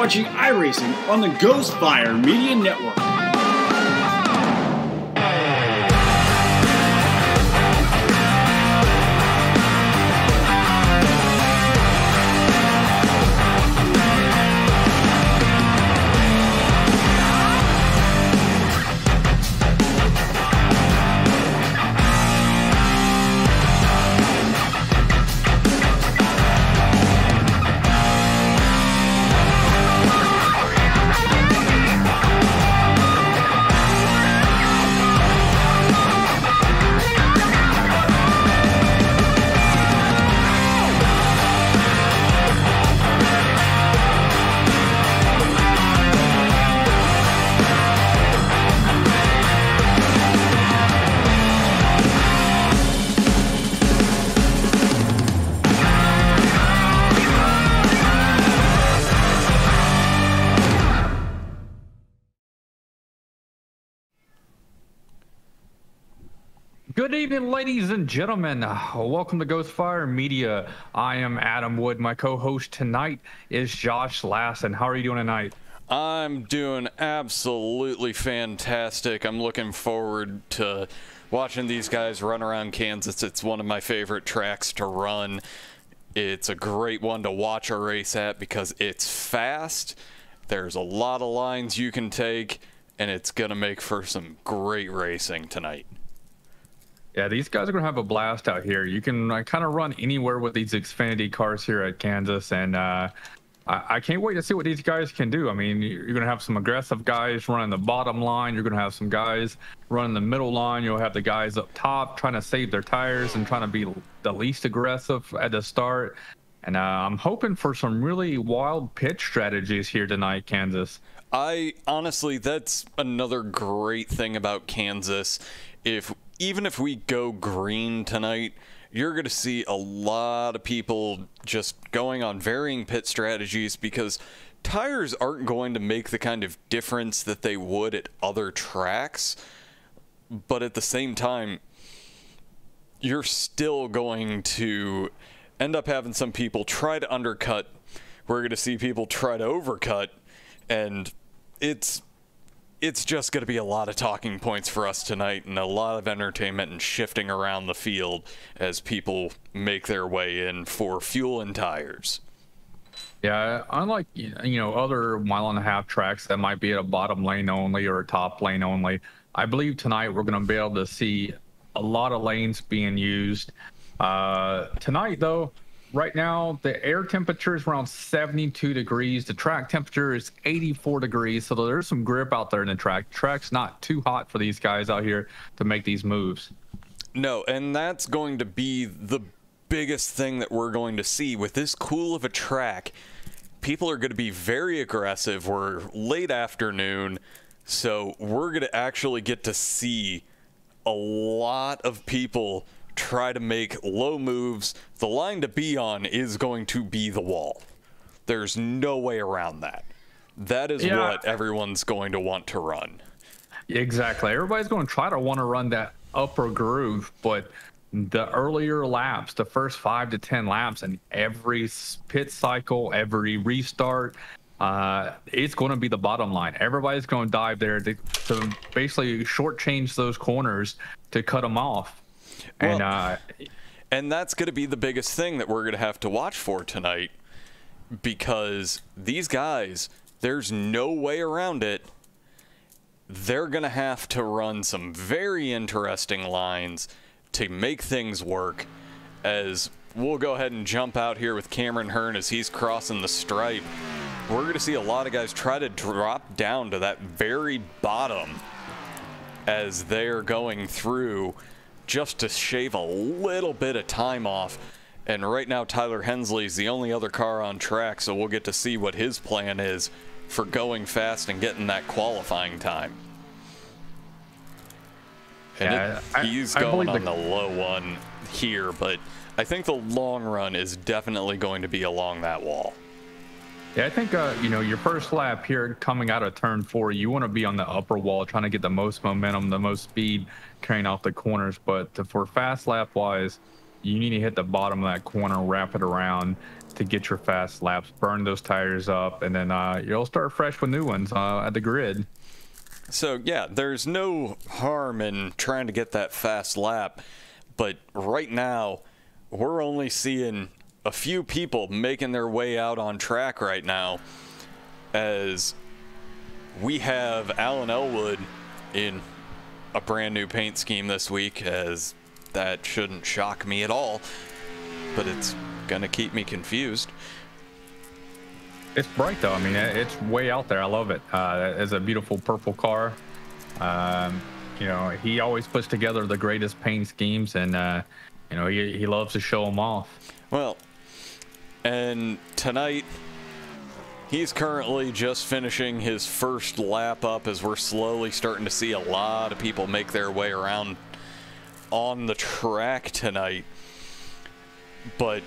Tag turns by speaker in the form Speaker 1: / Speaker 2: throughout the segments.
Speaker 1: watching iRacing on the Ghostfire Media Network.
Speaker 2: Evening, ladies and gentlemen. Uh, welcome to Ghostfire Media. I am Adam Wood. My co-host tonight is Josh Lassen. How are you doing tonight?
Speaker 3: I'm doing absolutely fantastic. I'm looking forward to watching these guys run around Kansas. It's one of my favorite tracks to run. It's a great one to watch a race at because it's fast. There's a lot of lines you can take, and it's going to make for some great racing tonight.
Speaker 2: Yeah, these guys are gonna have a blast out here. You can uh, kind of run anywhere with these Xfinity cars here at Kansas, and uh, I, I, can't wait to see what these guys can do. I mean, you're gonna have some aggressive guys running the bottom line. You're gonna have some guys running the middle line. You'll have the guys up top trying to save their tires and trying to be the least aggressive at the start. And uh, I'm hoping for some really wild pitch strategies here tonight, Kansas.
Speaker 3: I honestly, that's another great thing about Kansas. If even if we go green tonight, you're going to see a lot of people just going on varying pit strategies because tires aren't going to make the kind of difference that they would at other tracks. But at the same time, you're still going to end up having some people try to undercut. We're going to see people try to overcut. And it's it's just going to be a lot of talking points for us tonight and a lot of entertainment and shifting around the field as people make their way in for fuel and tires.
Speaker 2: Yeah, unlike you know other mile and a half tracks that might be at a bottom lane only or a top lane only, I believe tonight we're going to be able to see a lot of lanes being used. Uh, tonight, though, right now the air temperature is around 72 degrees. The track temperature is 84 degrees. So there's some grip out there in the track. Track's not too hot for these guys out here to make these moves.
Speaker 3: No and that's going to be the biggest thing that we're going to see. With this cool of a track people are going to be very aggressive. We're late afternoon so we're going to actually get to see a lot of people try to make low moves, the line to be on is going to be the wall. There's no way around that. That is yeah. what everyone's going to want to run.
Speaker 2: Exactly. Everybody's going to try to want to run that upper groove, but the earlier laps, the first five to 10 laps, and every pit cycle, every restart, uh, it's going to be the bottom line. Everybody's going to dive there to, to basically shortchange those corners to cut them off.
Speaker 3: Well, and uh, and that's going to be the biggest thing that we're going to have to watch for tonight because these guys, there's no way around it. They're going to have to run some very interesting lines to make things work. As we'll go ahead and jump out here with Cameron Hearn as he's crossing the stripe. We're going to see a lot of guys try to drop down to that very bottom as they're going through just to shave a little bit of time off. And right now, Tyler Hensley is the only other car on track, so we'll get to see what his plan is for going fast and getting that qualifying time. And yeah, it, he's I, I going on the, the low one here, but I think the long run is definitely going to be along that wall.
Speaker 2: Yeah, I think uh, you know your first lap here coming out of turn four, you want to be on the upper wall, trying to get the most momentum, the most speed, carrying off the corners. But to, for fast lap wise, you need to hit the bottom of that corner, wrap it around to get your fast laps, burn those tires up, and then uh, you'll start fresh with new ones uh, at the grid.
Speaker 3: So, yeah, there's no harm in trying to get that fast lap, but right now, we're only seeing a few people making their way out on track right now as we have Alan Elwood in a brand new paint scheme this week, as that shouldn't shock me at all, but it's going to keep me confused.
Speaker 2: It's bright though. I mean, it's way out there. I love it. Uh, it's a beautiful purple car. Um, you know, he always puts together the greatest paint schemes, and uh, you know, he, he loves to show them off.
Speaker 3: Well, and tonight he's currently just finishing his first lap up as we're slowly starting to see a lot of people make their way around on the track tonight. But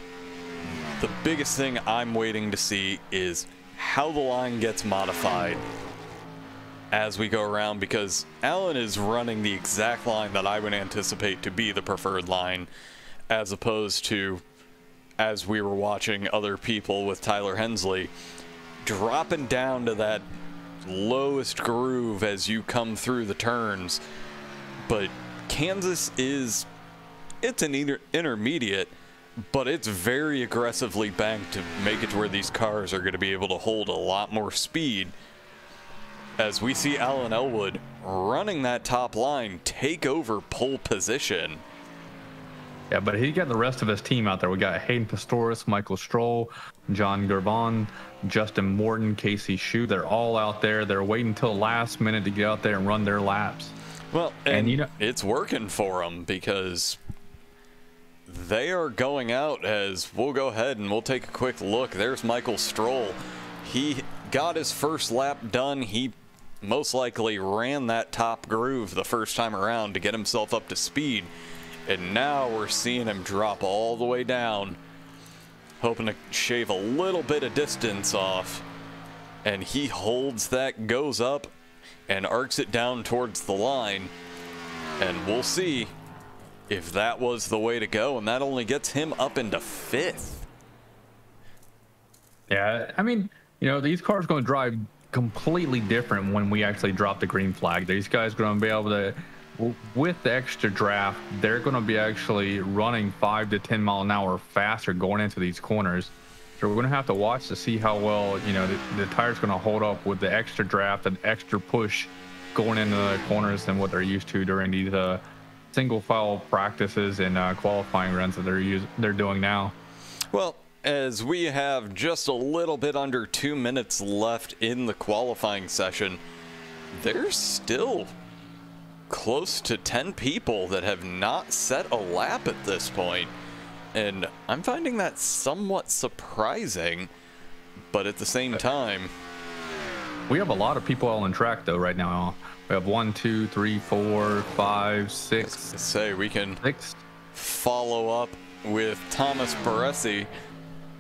Speaker 3: the biggest thing I'm waiting to see is how the line gets modified as we go around because Alan is running the exact line that I would anticipate to be the preferred line as opposed to as we were watching other people with Tyler Hensley dropping down to that lowest groove as you come through the turns but Kansas is it's an inter- intermediate but it's very aggressively banked to make it to where these cars are going to be able to hold a lot more speed. As we see Alan Elwood running that top line take over pole position.
Speaker 2: Yeah, but he got the rest of his team out there. We got Hayden Pastoris, Michael Stroll, John Gervon, Justin Morton, Casey Shue. They're all out there. They're waiting until the last minute to get out there and run their laps.
Speaker 3: Well, and, and you know, it's working for them because they are going out as we'll go ahead and we'll take a quick look. There's Michael Stroll. He got his first lap done. He most likely ran that top groove the first time around to get himself up to speed. And now we're seeing him drop all the way down, hoping to shave a little bit of distance off. And he holds that, goes up, and arcs it down towards the line. And we'll see if that was the way to go, and that only gets him up into fifth.
Speaker 2: Yeah, I mean, you know, these cars going to drive completely different when we actually drop the green flag. These guys going to be able to, with the extra draft, they're going to be actually running five to 10 mile an hour faster going into these corners. So we're going to have to watch to see how well, you know, the, the tire's going to hold up with the extra draft and extra push going into the corners than what they're used to during these uh, single file practices and uh, qualifying runs that they're use- they're doing now.
Speaker 3: Well, as we have just a little bit under two minutes left in the qualifying session, there's still close to 10 people that have not set a lap at this point. And I'm finding that somewhat surprising, but at the same time.
Speaker 2: We have a lot of people all on track, though, right now. We have one, two, three, four, five, six.
Speaker 3: Say we can
Speaker 2: six.
Speaker 3: follow up with Thomas Baresi,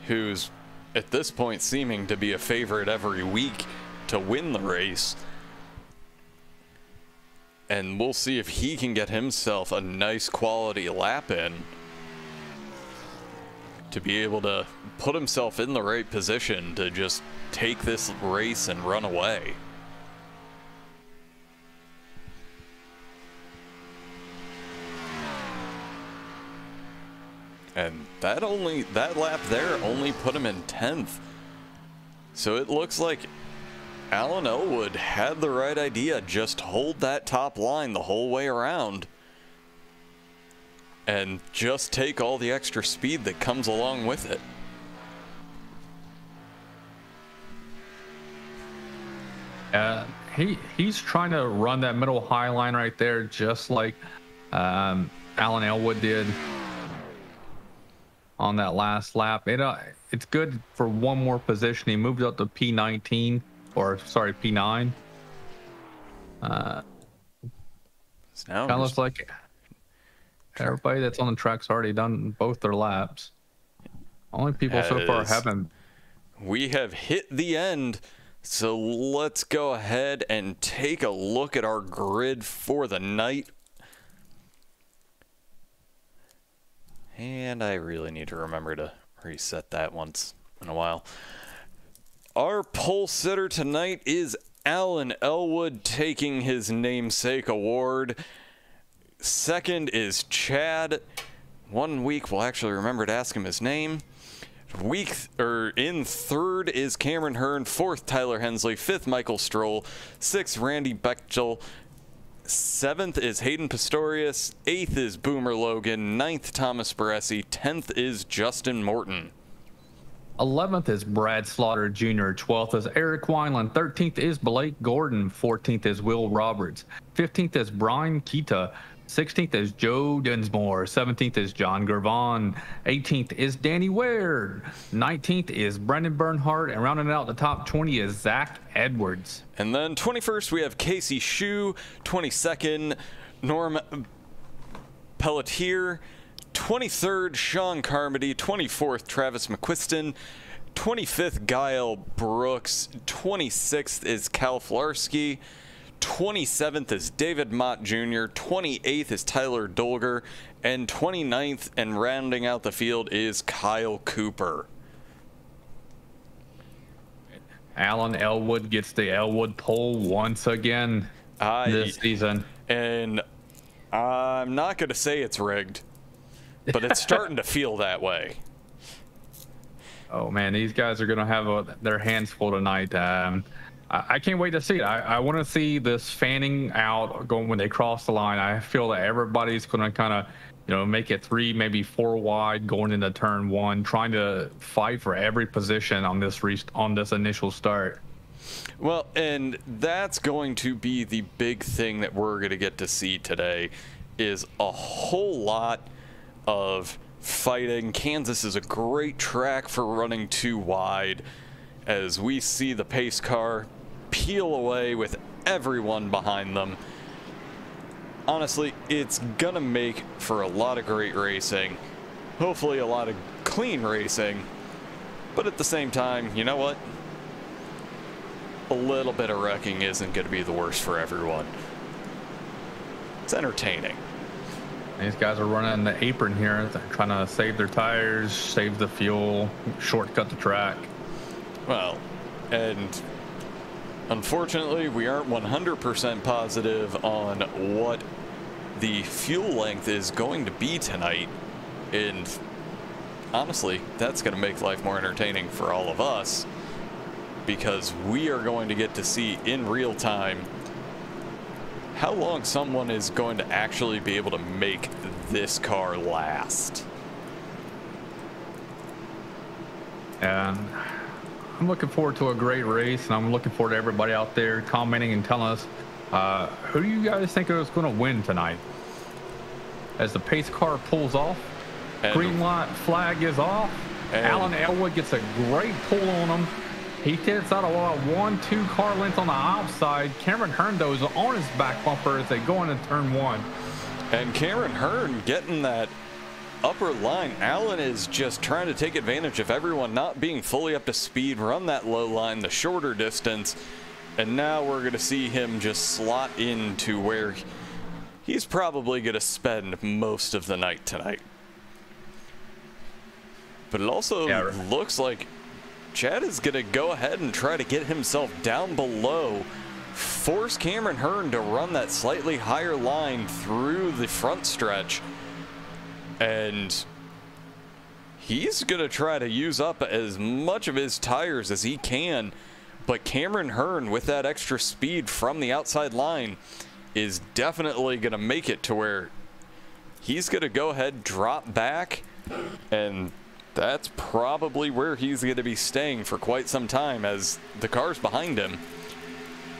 Speaker 3: who's at this point seeming to be a favorite every week to win the race. And we'll see if he can get himself a nice quality lap in to be able to put himself in the right position to just take this race and run away. And that only that lap there only put him in 10th. So it looks like Alan Elwood had the right idea. Just hold that top line the whole way around. And just take all the extra speed that comes along with it.
Speaker 2: Uh, he he's trying to run that middle high line right there, just like um, Alan Elwood did on that last lap. It uh, it's good for one more position. He moved up to P19 or sorry P9. Uh, kind of looks like everybody that's on the track's already done both their laps. Only people As so far haven't.
Speaker 3: We have hit the end. So let's go ahead and take a look at our grid for the night. And I really need to remember to reset that once in a while. Our pole sitter tonight is Alan Elwood taking his namesake award. Second is Chad. One week we'll actually remember to ask him his name. Week or er, in third is Cameron Hearn. Fourth Tyler Hensley. Fifth Michael Stroll. Sixth Randy Bechtel. Seventh is Hayden Pistorius. Eighth is Boomer Logan. Ninth Thomas Baresi. Tenth is Justin Morton.
Speaker 2: 11th is Brad Slaughter Jr. 12th is Eric Wineland. 13th is Blake Gordon. 14th is Will Roberts. 15th is Brian Kita. 16th is Joe Dinsmore. 17th is John Gervon. 18th is Danny Ware. 19th is Brendan Bernhardt. And rounding out the top 20 is Zach Edwards.
Speaker 3: And then 21st, we have Casey Shue. 22nd, Norm Pelletier. 23rd, Sean Carmody. 24th, Travis McQuiston. 25th, Guile Brooks. 26th is Cal Flarsky. 27th is David Mott Jr., 28th is Tyler Dolger, and 29th and rounding out the field is Kyle Cooper.
Speaker 2: Alan Elwood gets the Elwood pole once again
Speaker 3: I,
Speaker 2: this season.
Speaker 3: And I'm not going to say it's rigged, but it's starting to feel that way.
Speaker 2: Oh man, these guys are gonna have a, their hands full tonight. Um, I, I can't wait to see it. I, I want to see this fanning out going when they cross the line. I feel that everybody's gonna kind of, you know, make it three, maybe four wide going into turn one, trying to fight for every position on this re- on this initial start.
Speaker 3: Well, and that's going to be the big thing that we're going to get to see today is a whole lot of fighting. Kansas is a great track for running too wide as we see the pace car peel away with everyone behind them. Honestly, it's going to make for a lot of great racing. Hopefully a lot of clean racing. But at the same time, you know what? a little bit of wrecking isn't going to be the worst for everyone. It's entertaining.
Speaker 2: These guys are running the apron here, trying to save their tires, save the fuel, shortcut the track.
Speaker 3: Well, and unfortunately, we aren't 100% positive on what the fuel length is going to be tonight. And honestly, that's going to make life more entertaining for all of us because we are going to get to see in real time how long someone is going to actually be able to make this car last.
Speaker 2: And I'm looking forward to a great race, and I'm looking forward to everybody out there commenting and telling us uh, who do you guys think is going to win tonight? As the pace car pulls off,
Speaker 3: And-
Speaker 2: green light flag is off. Alan Elwood gets a great pull on him. He gets out of a one, two car length on the outside. Cameron Hearn is on his back bumper as they go into turn one.
Speaker 3: And Cameron Hearn getting that upper line. Allen is just trying to take advantage of everyone not being fully up to speed, run that low line, the shorter distance. And now we're going to see him just slot into where he's probably going to spend most of the night tonight. But it also
Speaker 2: Yeah, right.
Speaker 3: looks like Chad is going to go ahead and try to get himself down below, force Cameron Hearn to run that slightly higher line through the front stretch. And he's going to try to use up as much of his tires as he can. But Cameron Hearn, with that extra speed from the outside line, is definitely going to make it to where he's going to go ahead, drop back, and that's probably where he's going to be staying for quite some time as the cars behind him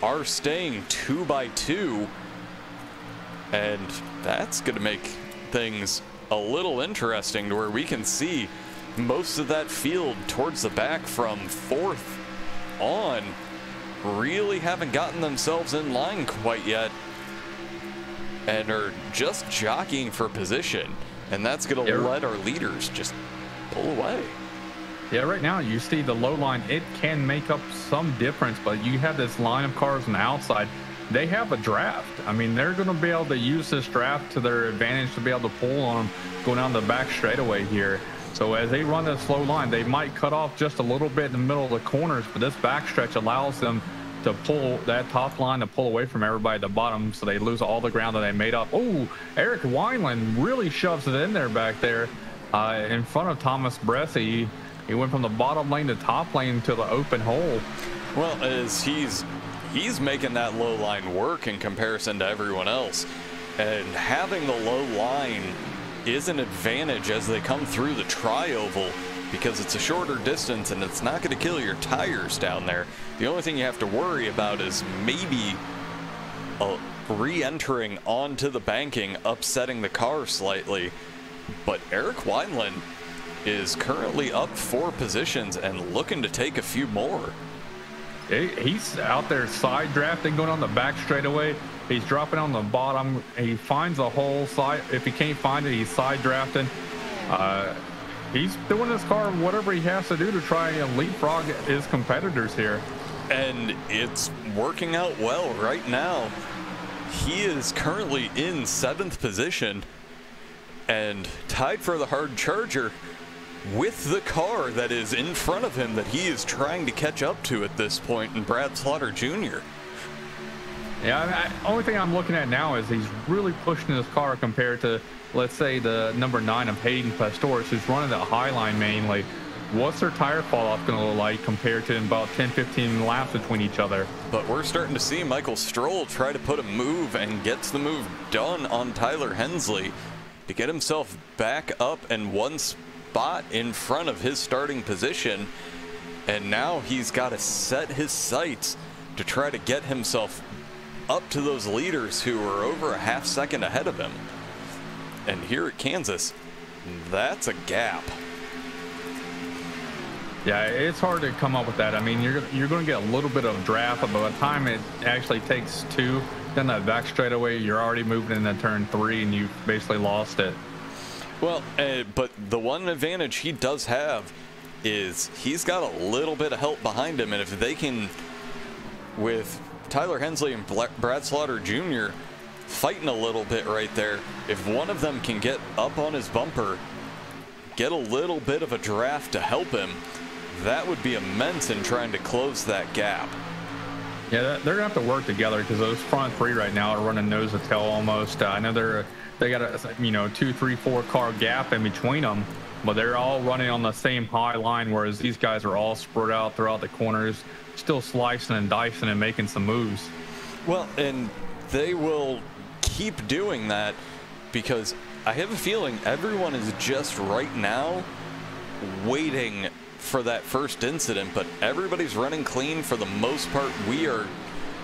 Speaker 3: are staying two by two. And that's going to make things a little interesting to where we can see most of that field towards the back from fourth on really haven't gotten themselves in line quite yet and are just jockeying for position. And that's going to let our leaders just pull away.
Speaker 2: Yeah, right now you see the low line, it can make up some difference, but you have this line of cars on the outside. they have a draft. I mean, they're going to be able to use this draft to their advantage to be able to pull on them going down the back straightaway here. So as they run this slow line, they might cut off just a little bit in the middle of the corners, but this backstretch allows them to pull that top line to pull away from everybody at the bottom so they lose all the ground that they made up. Oh, Eric Wineland really shoves it in there back there uh, in front of Thomas Bressy. He went from the bottom lane to top lane to the open hole.
Speaker 3: Well, as he's he's making that low line work in comparison to everyone else. And having the low line is an advantage as they come through the tri-oval because it's a shorter distance and it's not going to kill your tires down there. The only thing you have to worry about is maybe uh, re-entering onto the banking, upsetting the car slightly. But Eric Wineland is currently up four positions and looking to take a few more.
Speaker 2: He's out there side drafting, going on the back straightaway. He's dropping on the bottom. He finds a hole side. If he can't find it, he's side drafting. Uh, he's doing his car whatever he has to do to try and leapfrog his competitors here.
Speaker 3: And it's working out well right now. He is currently in seventh position and tied for the hard charger with the car that is in front of him that he is trying to catch up to at this point in Brad Slaughter Jr.
Speaker 2: Yeah, I only thing I'm looking at now is he's really pushing his car compared to, let's say, the number nine of Hayden Pastores, who's running the high line mainly. What's their tire fall off going to look like compared to about 10, 15 laps between each other?
Speaker 3: But we're starting to see Michael Stroll try to put a move and gets the move done on Tyler Hensley to get himself back up and one spot in front of his starting position. And now he's got to set his sights to try to get himself up to those leaders who are over a half second ahead of him. And here at Kansas, that's a gap.
Speaker 2: Yeah, it's hard to come up with that. I mean, you're you're going to get a little bit of draft, but by the time it actually takes two, then that back straightaway, you're already moving into turn three, and you basically lost it.
Speaker 3: Well, uh, but the one advantage he does have is he's got a little bit of help behind him, and if they can, with Tyler Hensley and Brad Slaughter Jr. fighting a little bit right there. If one of them can get up on his bumper, get a little bit of a draft to help him, that would be immense in trying to close that gap.
Speaker 2: Yeah, they're gonna have to work together because those front three right now are running nose to tail almost. Uh, I know they're they got a you know two, three, four car gap in between them, but they're all running on the same high line, whereas these guys are all spread out throughout the corners still slicing and dicing and making some moves.
Speaker 3: Well, and they will keep doing that because I have a feeling everyone is just right now waiting for that first incident, but everybody's running clean for the most part. We are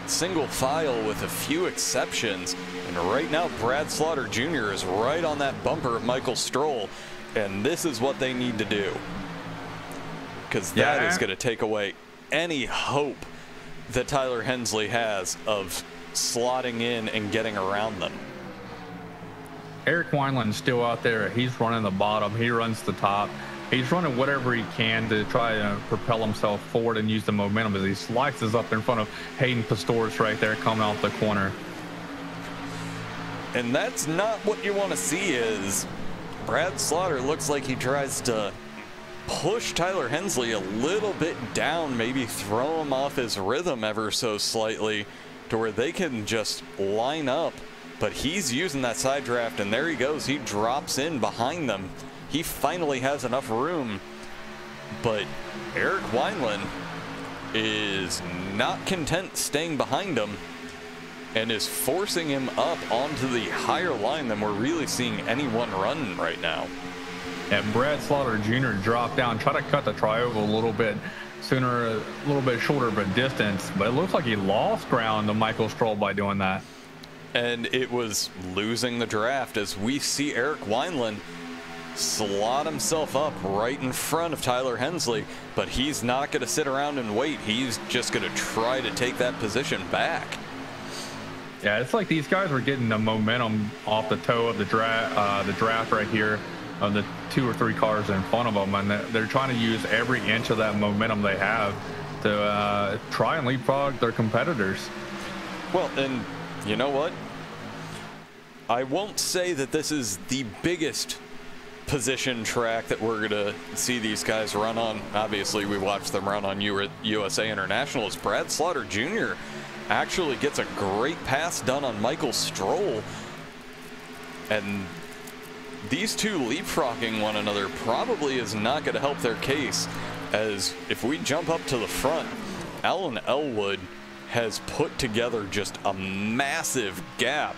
Speaker 3: single file with a few exceptions. And right now, Brad Slaughter Jr. is right on that bumper of Michael Stroll. And this is what they need to do. Because that yeah. is going to take away any hope that Tyler Hensley has of slotting in and getting around them.
Speaker 2: Eric Wineland's still out there. He's running the bottom. He runs the top. He's running whatever he can to try to propel himself forward and use the momentum as he slices up in front of Hayden Pastores right there coming off the corner.
Speaker 3: And that's not what you want to see is Brad Slaughter looks like he tries to push Tyler Hensley a little bit down, maybe throw him off his rhythm ever so slightly to where they can just line up. But he's using that side draft, and there he goes. He drops in behind them. He finally has enough room. But Eric Wineland is not content staying behind him and is forcing him up onto the higher line than we're really seeing anyone run right now.
Speaker 2: And Brad Slaughter Jr. dropped down, try to cut the tri-oval a little bit sooner, a little bit shorter of a distance, but it looks like he lost ground to Michael Stroll by doing that.
Speaker 3: And it was losing the draft as we see Eric Wineland slot himself up right in front of Tyler Hensley, but he's not going to sit around and wait. He's just going to try to take that position back.
Speaker 2: Yeah, it's like these guys were getting the momentum off the toe of the draft, uh, the draft right here of the two or three cars in front of them, and they're trying to use every inch of that momentum they have to uh, try and leapfrog their competitors.
Speaker 3: Well, and you know what? I won't say that this is the biggest position track that we're going to see these guys run on. Obviously, we watched them run on USA International. As Brad Slaughter Jr. actually gets a great pass done on Michael Stroll. And these two leapfrogging one another probably is not going to help their case as if we jump up to the front, Alan Elwood has put together just a massive gap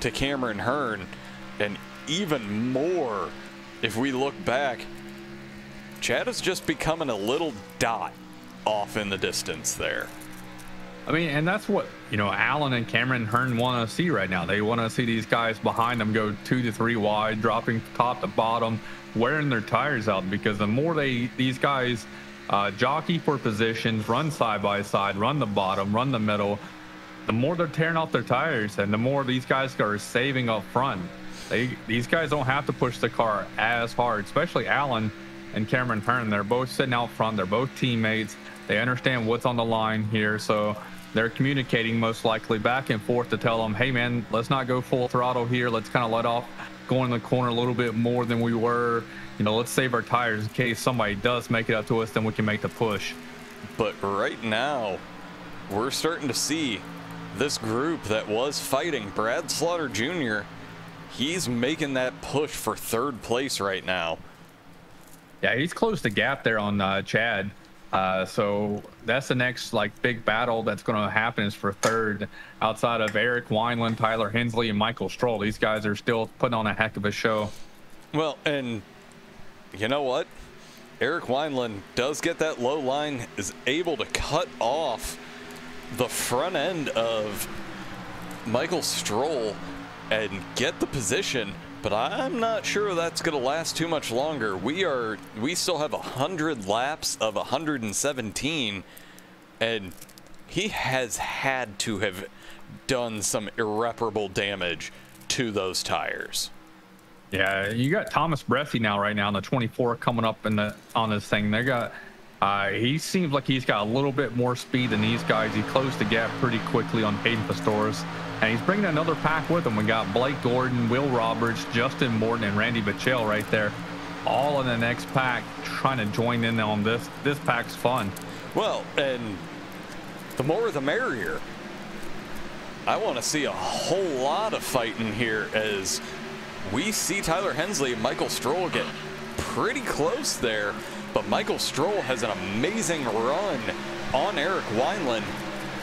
Speaker 3: to Cameron Hearn and even more if we look back Chad is just becoming a little dot off in the distance there.
Speaker 2: I mean, and that's what, you know, Allen and Cameron Hearn want to see right now. They want to see these guys behind them go two to three wide, dropping top to bottom, wearing their tires out because the more they, these guys uh, jockey for positions, run side by side, run the bottom, run the middle, the more they're tearing off their tires and the more these guys are saving up front. They, these guys don't have to push the car as hard, especially Allen and Cameron Hearn. They're both sitting out front. They're both teammates. They understand what's on the line here. So they're communicating most likely back and forth to tell them, hey, man, let's not go full throttle here. Let's kind of let off, go in the corner a little bit more than we were. You know, let's save our tires in case somebody does make it up to us, then we can make the push.
Speaker 3: But right now, we're starting to see this group that was fighting Brad Slaughter Jr. He's making that push for third place right now.
Speaker 2: Yeah, he's closed the gap there on uh, Chad. Uh, so that's the next like big battle that's going to happen is for third outside of Eric Wineland, Tyler Hensley, and Michael Stroll. These guys are still putting on a heck of a show.
Speaker 3: Well, and you know what? Eric Wineland does get that low line, is able to cut off the front end of Michael Stroll and get the position but I'm not sure that's going to last too much longer. We are we still have 100 laps of 117 and he has had to have done some irreparable damage to those tires.
Speaker 2: Yeah, you got Thomas Bressi now right now in the 24 coming up in the on this thing. They got uh, he seems like he's got a little bit more speed than these guys. He closed the gap pretty quickly on Hayden Pastoris. And he's bringing another pack with him. We got Blake Gordon, Will Roberts, Justin Morton, and Randy Bechtel right there. All in the next pack trying to join in on this. This pack's fun.
Speaker 3: Well, and the more the merrier. I want to see a whole lot of fighting here as we see Tyler Hensley and Michael Stroll get pretty close there. But Michael Stroll has an amazing run on Eric Wineland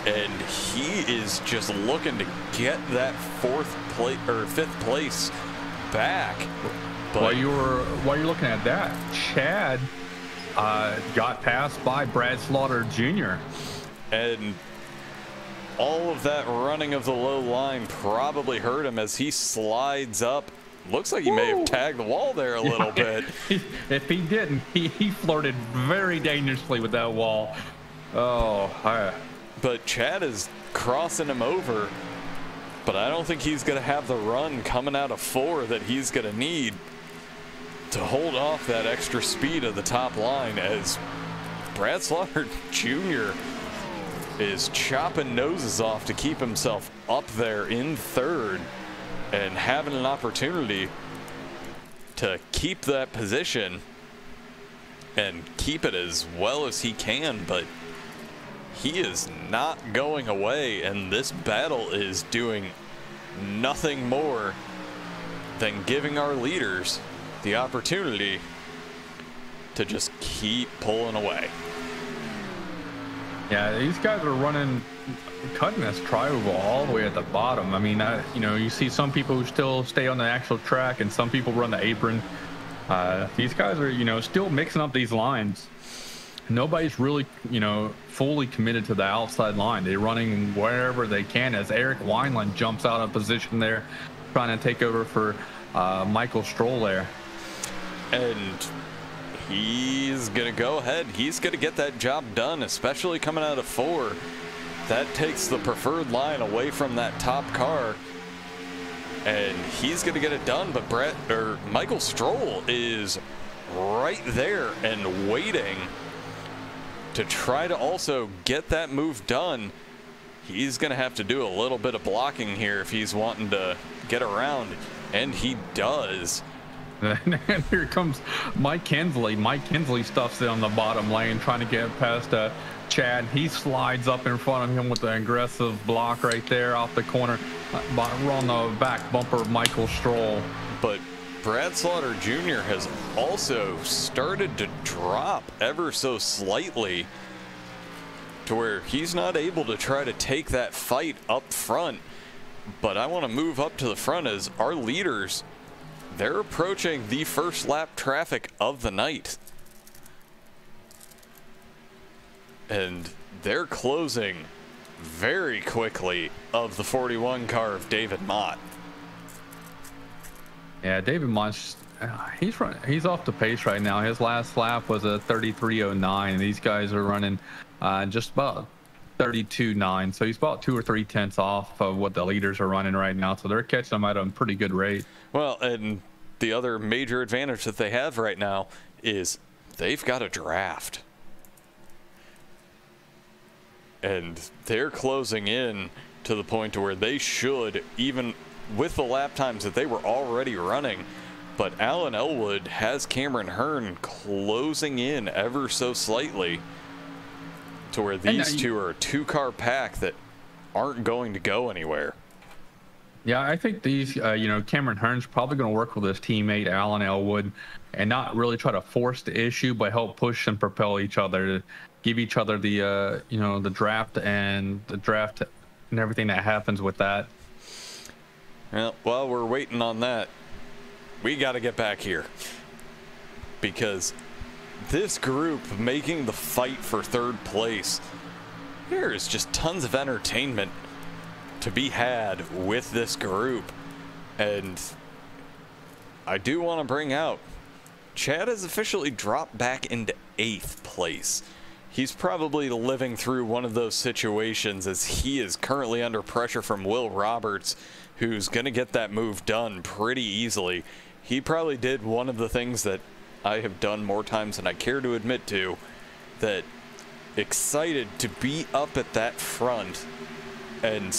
Speaker 3: and he is just looking to get that fourth place or fifth place back.
Speaker 2: But while you were while you're looking at that, Chad uh, got passed by Brad Slaughter Jr.
Speaker 3: And all of that running of the low line probably hurt him as he slides up. Looks like he Woo. may have tagged the wall there a little bit.
Speaker 2: if he didn't, he, he flirted very dangerously with that wall. Oh, I,
Speaker 3: but Chad is crossing him over. But I don't think he's going to have the run coming out of four that he's going to need to hold off that extra speed of the top line as Brad Slaughter Jr. is chopping noses off to keep himself up there in third and having an opportunity to keep that position and keep it as well as he can, but he is not going away, and this battle is doing nothing more than giving our leaders the opportunity to just keep pulling away.
Speaker 2: Yeah, these guys are running, cutting this tri-oval all the way at the bottom. I mean, I, you know, you see some people who still stay on the actual track, and some people run the apron. Uh, these guys are, you know, still mixing up these lines nobody's really, you know, fully committed to the outside line. They're running wherever they can as Eric Wineland jumps out of position there, trying to take over for uh, Michael Stroll there.
Speaker 3: And he's going to go ahead. He's going to get that job done, especially coming out of four. That takes the preferred line away from that top car. And he's going to get it done, but Brett or Michael Stroll is right there and waiting to try to also get that move done. he's going to have to do a little bit of blocking here if he's wanting to get around, and he does.
Speaker 2: And here comes Mike Kinsley. Mike Kinsley stuffs it on the bottom lane, trying to get past uh, Chad. He slides up in front of him with the aggressive block right there off the corner, uh, on the back bumper of Michael Stroll.
Speaker 3: But Brad Slaughter Jr. has also started to drop ever so slightly to where he's not able to try to take that fight up front. But I want to move up to the front as our leaders, they're approaching the first lap traffic of the night. And they're closing very quickly of the 41 car of David Mott.
Speaker 2: Yeah, David Mott, uh, he's run, he's off the pace right now. His last lap was a 33.09, and these guys are running uh, just about 32.9. So he's about two or three tenths off of what the leaders are running right now. So they're catching him at a pretty good rate.
Speaker 3: Well, and the other major advantage that they have right now is they've got a draft and they're closing in to the point to where they should even with the lap times that they were already running but Alan Elwood has Cameron Hearn closing in ever so slightly to where these two are a two car pack that aren't going to go anywhere.
Speaker 2: Yeah, I think these, uh, you know, Cameron Hearn's probably going to work with his teammate Alan Elwood and not really try to force the issue, but help push and propel each other give each other the uh, you know the draft and the draft and everything that happens with that.
Speaker 3: Well, while we're waiting on that, we got to get back here. Because this group making the fight for third place, there is just tons of entertainment to be had with this group, and I do want to bring out Chad has officially dropped back into eighth place he's probably living through one of those situations as he is currently under pressure from Will Roberts, who's going to get that move done pretty easily. He probably did one of the things that I have done more times than I care to admit to, that excited to be up at that front and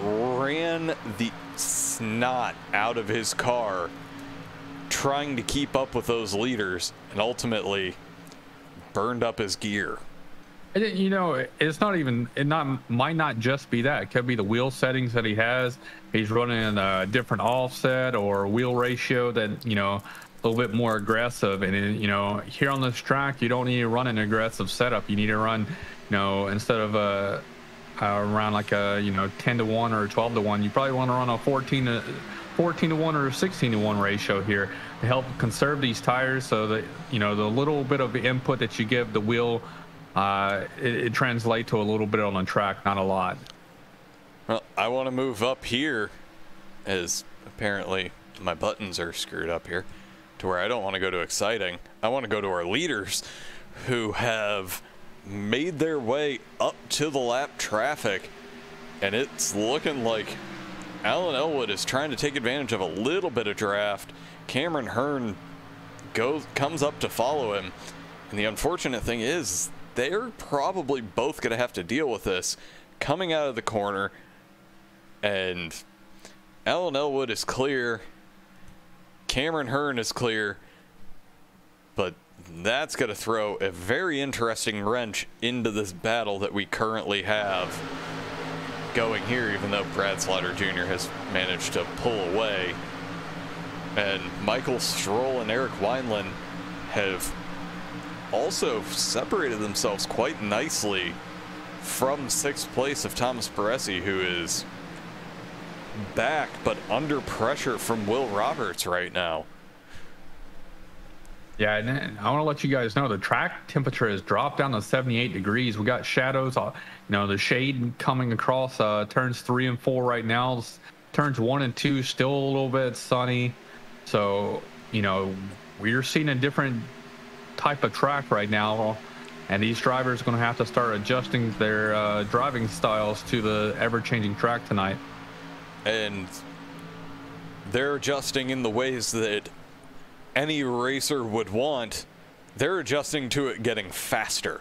Speaker 3: ran the snot out of his car trying to keep up with those leaders and ultimately burned up his gear.
Speaker 2: You know, it's not even it not might not just be that. It could be the wheel settings that he has. He's running a different offset or wheel ratio that you know a little bit more aggressive. And you know, here on this track, you don't need to run an aggressive setup. You need to run, you know, instead of a uh, around like a you know 10 to 1 or 12 to 1 you probably want to run a 14 to 14 to 1 or 16 to 1 ratio here help conserve these tires so that you know the little bit of input that you give the wheel uh, it, it translates to a little bit on the track not a lot
Speaker 3: well i want to move up here as apparently my buttons are screwed up here to where i don't want to go to exciting i want to go to our leaders who have made their way up to the lap traffic and it's looking like Alan Elwood is trying to take advantage of a little bit of draft. Cameron Hearn goes comes up to follow him. And the unfortunate thing is they're probably both going to have to deal with this coming out of the corner. And Alan Elwood is clear. Cameron Hearn is clear. But that's going to throw a very interesting wrench into this battle that we currently have going here, even though Brad Slaughter Jr. has managed to pull away. And Michael Stroll and Eric Wineland have also separated themselves quite nicely from sixth place of Thomas Baresi, who is back but under pressure from Will Roberts right now.
Speaker 2: Yeah, and I want to let you guys know the track temperature has dropped down to 78 degrees. We got shadows, uh, you know, the shade coming across uh, turns three and four right now. Turns one and two still a little bit sunny. So, you know, we're seeing a different type of track right now. And these drivers are going to have to start adjusting their uh, driving styles to the ever changing track tonight.
Speaker 3: And they're adjusting in the ways that any racer would want, they're adjusting to it getting faster.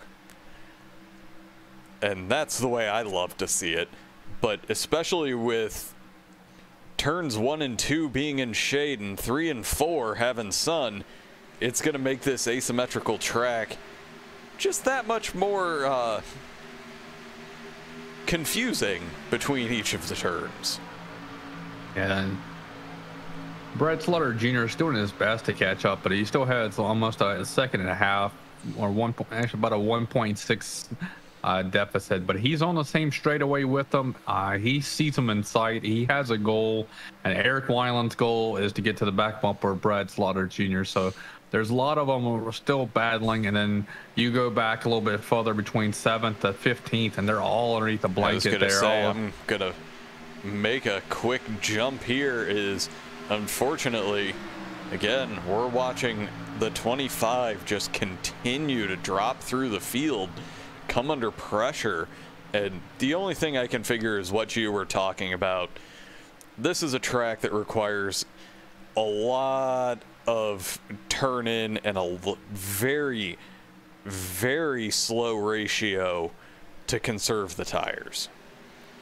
Speaker 3: and that's the way I love to see it. But especially with turns one and two being in shade and three and four having sun, it's going to make this asymmetrical track just that much more uh, confusing between each of the turns.
Speaker 2: And Brad Slaughter Jr. is doing his best to catch up, but he still has almost a second and a half, or one point, actually about a 1.6 uh, deficit. But he's on the same straightaway with them. Uh, he sees them in sight. He has a goal, and Eric Wineland's goal is to get to the back bumper of Brad Slaughter Jr. So there's a lot of them still battling, and then you go back a little bit further between seventh to 15th, and they're all underneath the blanket there.
Speaker 3: say I'm gonna make a quick jump here. Is unfortunately, again, we're watching the 25 just continue to drop through the field, come under pressure, and the only thing I can figure is what you were talking about. This is a track that requires a lot of turn in and a very, very slow ratio to conserve the tires.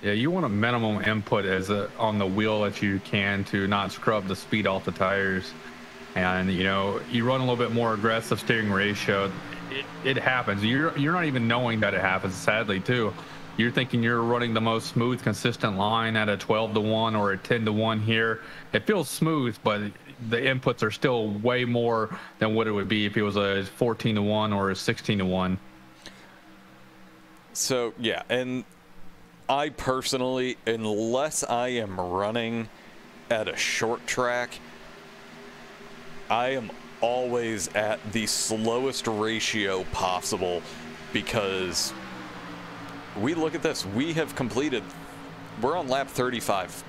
Speaker 2: Yeah, you want a minimum input as a, on the wheel that you can to not scrub the speed off the tires. And you know, you run a little bit more aggressive steering ratio. It, it happens. You're you're not even knowing that it happens. Sadly, too. You're thinking you're running the most smooth, consistent line at a 12 to one or a 10 to one here. It feels smooth, but the inputs are still way more than what it would be if it was a 14 to one or a 16 to one.
Speaker 3: So yeah, and I personally, unless I am running at a short track, I am always at the slowest ratio possible because we look at this. We have completed, we're on lap 35.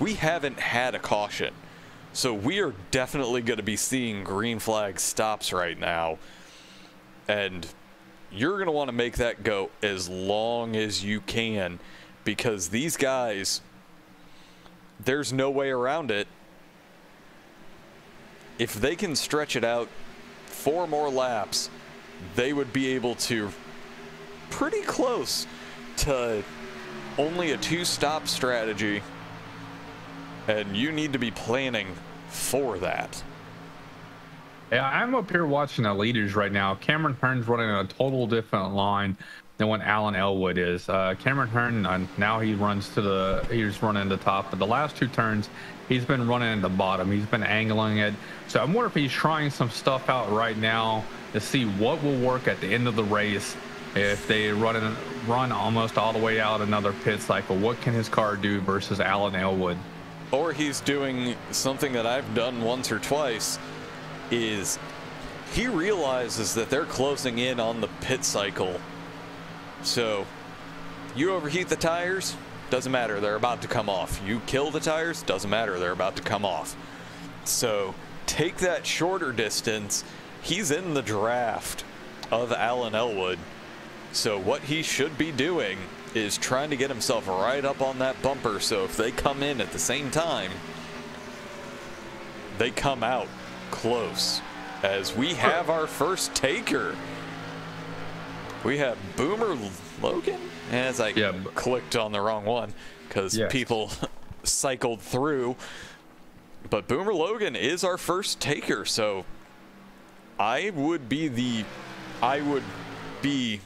Speaker 3: We haven't had a caution. So we are definitely going to be seeing green flag stops right now. And you're going to want to make that go as long as you can because these guys, there's no way around it. If they can stretch it out four more laps, they would be able to pretty close to only a two stop strategy. And you need to be planning for that.
Speaker 2: Yeah, I'm up here watching the leaders right now. Cameron Hearn's running a total different line than what Alan Elwood is. Uh, Cameron Hearn, uh, now he runs to the, he's running the top, but the last two turns, he's been running at the bottom. He's been angling it. So I'm wondering if he's trying some stuff out right now to see what will work at the end of the race. If they run in, run almost all the way out another pit cycle, what can his car do versus Alan Elwood?
Speaker 3: or he's doing something that I've done once or twice is he realizes that they're closing in on the pit cycle. So you overheat the tires, doesn't matter, they're about to come off. You kill the tires, doesn't matter, they're about to come off. So take that shorter distance. He's in the draft of Alan Elwood. So what he should be doing is trying to get himself right up on that bumper so if they come in at the same time, they come out close. As we have our first taker. We have Boomer Logan? As I
Speaker 2: Yeah,
Speaker 3: clicked on the wrong one because people cycled through. But Boomer Logan is our first taker, so I would be the I would be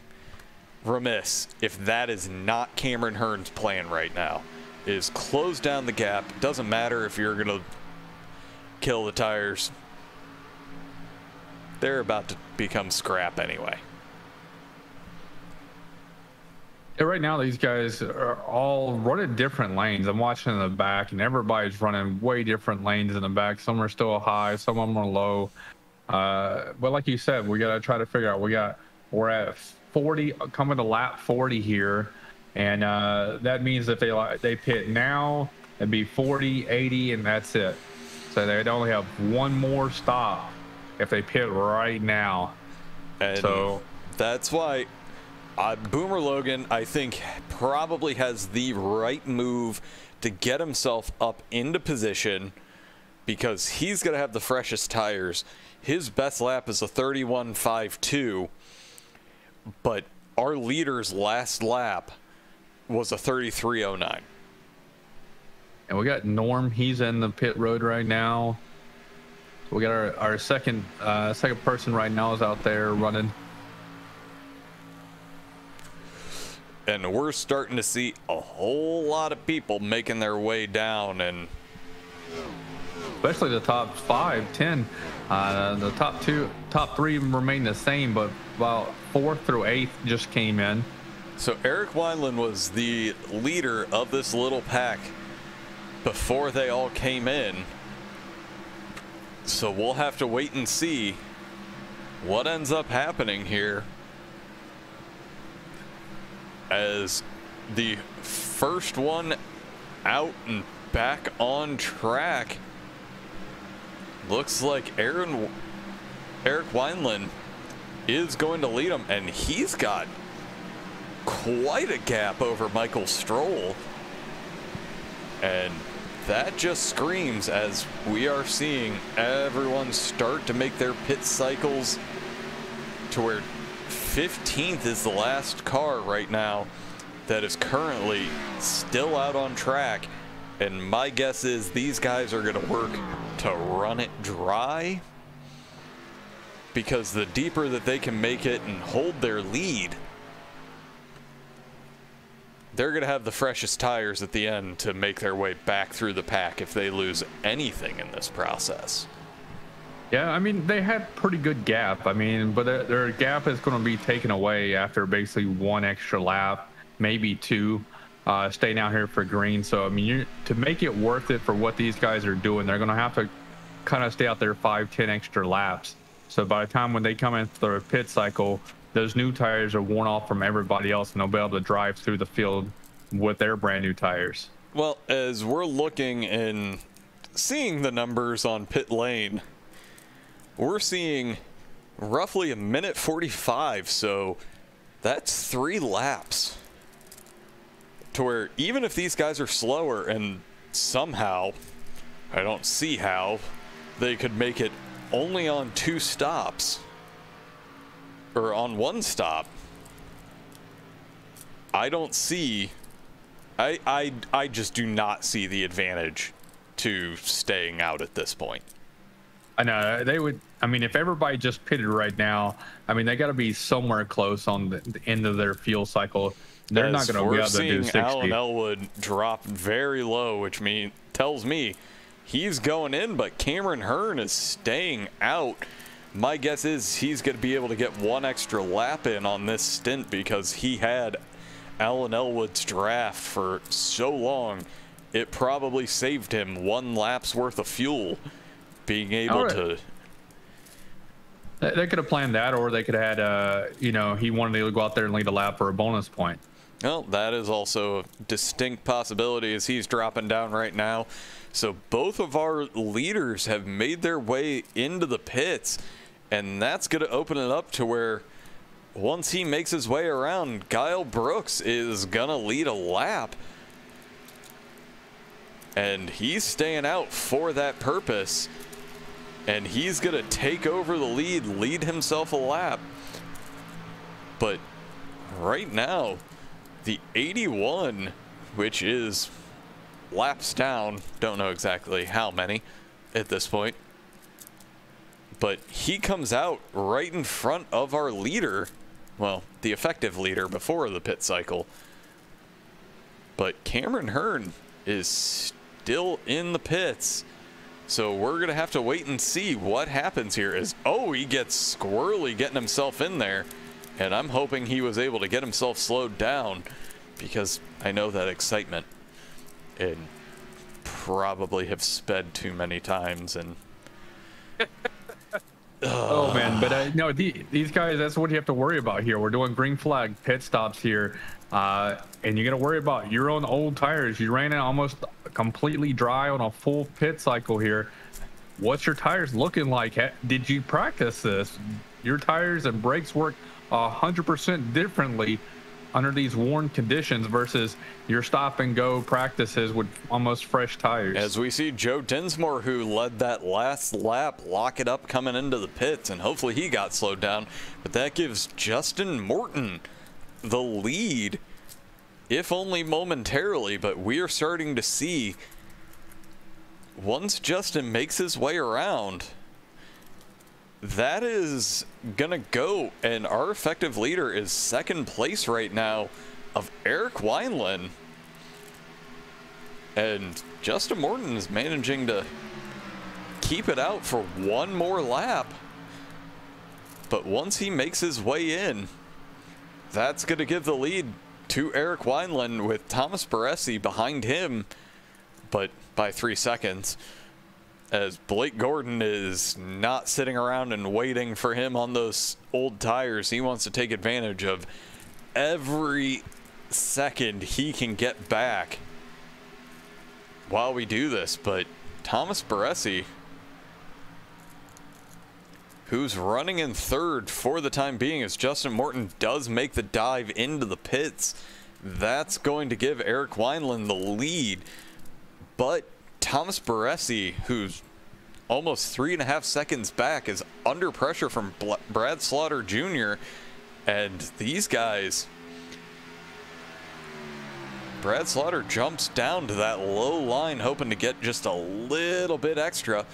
Speaker 3: remiss if that is not Cameron Hearn's plan right now. Is close down the gap. Doesn't matter if you're gonna kill the tires. They're about to become scrap anyway.
Speaker 2: Yeah, right now these guys are all running different lanes. I'm watching in the back, and everybody's running way different lanes in the back. Some are still high, some of them are low. Uh, but like you said, we got to try to figure out. We got we're at 40, coming to lap 40 here, and uh, that means if they they pit now, it'd be 40, 80, and that's it. So they'd only have one more stop if they pit right now.
Speaker 3: And
Speaker 2: So-
Speaker 3: that's why uh, Boomer Logan, I think, probably has the right move to get himself up into position because he's going to have the freshest tires. His best lap is a 31.52, but our leader's last lap was a 3309.
Speaker 2: And we got Norm. He's in the pit road right now. We got our, our second uh, second person right now is out there running.
Speaker 3: And we're starting to see a whole lot of people making their way down and
Speaker 2: especially the top five, ten. Uh, the top two, top three remain the same, but about fourth through eighth just came in.
Speaker 3: So Eric Wineland was the leader of this little pack before they all came in. So we'll have to wait and see what ends up happening here as the first one out and back on track. Looks like Aaron Eric Wineland is going to lead him and he's got quite a gap over Michael Stroll. And that just screams as we are seeing everyone start to make their pit cycles to where 15th is the last car right now that is currently still out on track. And my guess is these guys are going to work to run it dry because the deeper that they can make it and hold their lead, they're going to have the freshest tires at the end to make their way back through the pack if they lose anything in this process.
Speaker 2: Yeah, I mean they had pretty good gap. I mean, but their, their gap is going to be taken away after basically one extra lap, maybe two, uh, staying out here for green. So I mean, to make it worth it for what these guys are doing, they're going to have to kind of stay out there five, ten extra laps. So by the time when they come into their pit cycle, those new tires are worn off from everybody else, and they'll be able to drive through the field with their brand new tires.
Speaker 3: Well, as we're looking and seeing the numbers on pit lane, we're seeing roughly a minute 45, so that's three laps. To where even if these guys are slower and somehow, I don't see how, they could make it only on two stops or on one stop. I don't see I I I just do not see the advantage to staying out at this point.
Speaker 2: I know they would. I mean, if everybody just pitted right now, I mean, they got to be somewhere close on the, the end of their fuel cycle. They're
Speaker 3: As
Speaker 2: not going to be able to do 60.
Speaker 3: Alan Elwood drop very low, which mean tells me he's going in, but Cameron Hearn is staying out. My guess is he's going to be able to get one extra lap in on this stint because he had Alan Elwood's draft for so long. It probably saved him one lap's worth of fuel being able
Speaker 2: right.
Speaker 3: to
Speaker 2: They could have planned that, or they could have had, uh, you know, he wanted to go out there and lead a lap for a bonus point.
Speaker 3: Well, that is also a distinct possibility as he's dropping down right now. So both of our leaders have made their way into the pits, and that's going to open it up to where once he makes his way around, Guile Brooks is going to lead a lap. And he's staying out for that purpose. And he's going to take over the lead, lead himself a lap. But right now, the 81, which is laps down, don't know exactly how many at this point, but he comes out right in front of our leader, well, the effective leader before the pit cycle. But Cameron Hearn is still in the pits. So we're going to have to wait and see what happens here. Is oh, he gets squirrely getting himself in there. And I'm hoping he was able to get himself slowed down because I know that excitement and probably have sped too many times and
Speaker 2: Oh man, but uh, no, the, these guys. That's what you have to worry about here. We're doing green flag pit stops here, uh, and you're gonna worry about your own old tires. You ran it almost completely dry on a full pit cycle here. What's your tires looking like? Did you practice this? Your tires and brakes work hundred percent differently under these worn conditions versus your stop and go practices with almost fresh tires.
Speaker 3: As we see Joe Dinsmore, who led that last lap, lock it up coming into the pits, and hopefully he got slowed down. But that gives Justin Morton the lead, if only momentarily, but we are starting to see once Justin makes his way around, that is gonna go, and our effective leader is second place right now of Eric Wineland. And Justin Morton is managing to keep it out for one more lap. But once he makes his way in, that's going to give the lead to Eric Wineland with Thomas Baresi behind him, but by three seconds. As Blake Gordon is not sitting around and waiting for him on those old tires. He wants to take advantage of every second he can get back while we do this. But Thomas Baresi who's running in third for the time being as Justin Morton does make the dive into the pits. That's going to give Eric Wineland the lead. But Thomas Baresi, who's almost three and a half seconds back, is under pressure from Brad Slaughter Jr. And these guys, Brad Slaughter jumps down to that low line, hoping to get just a little bit extra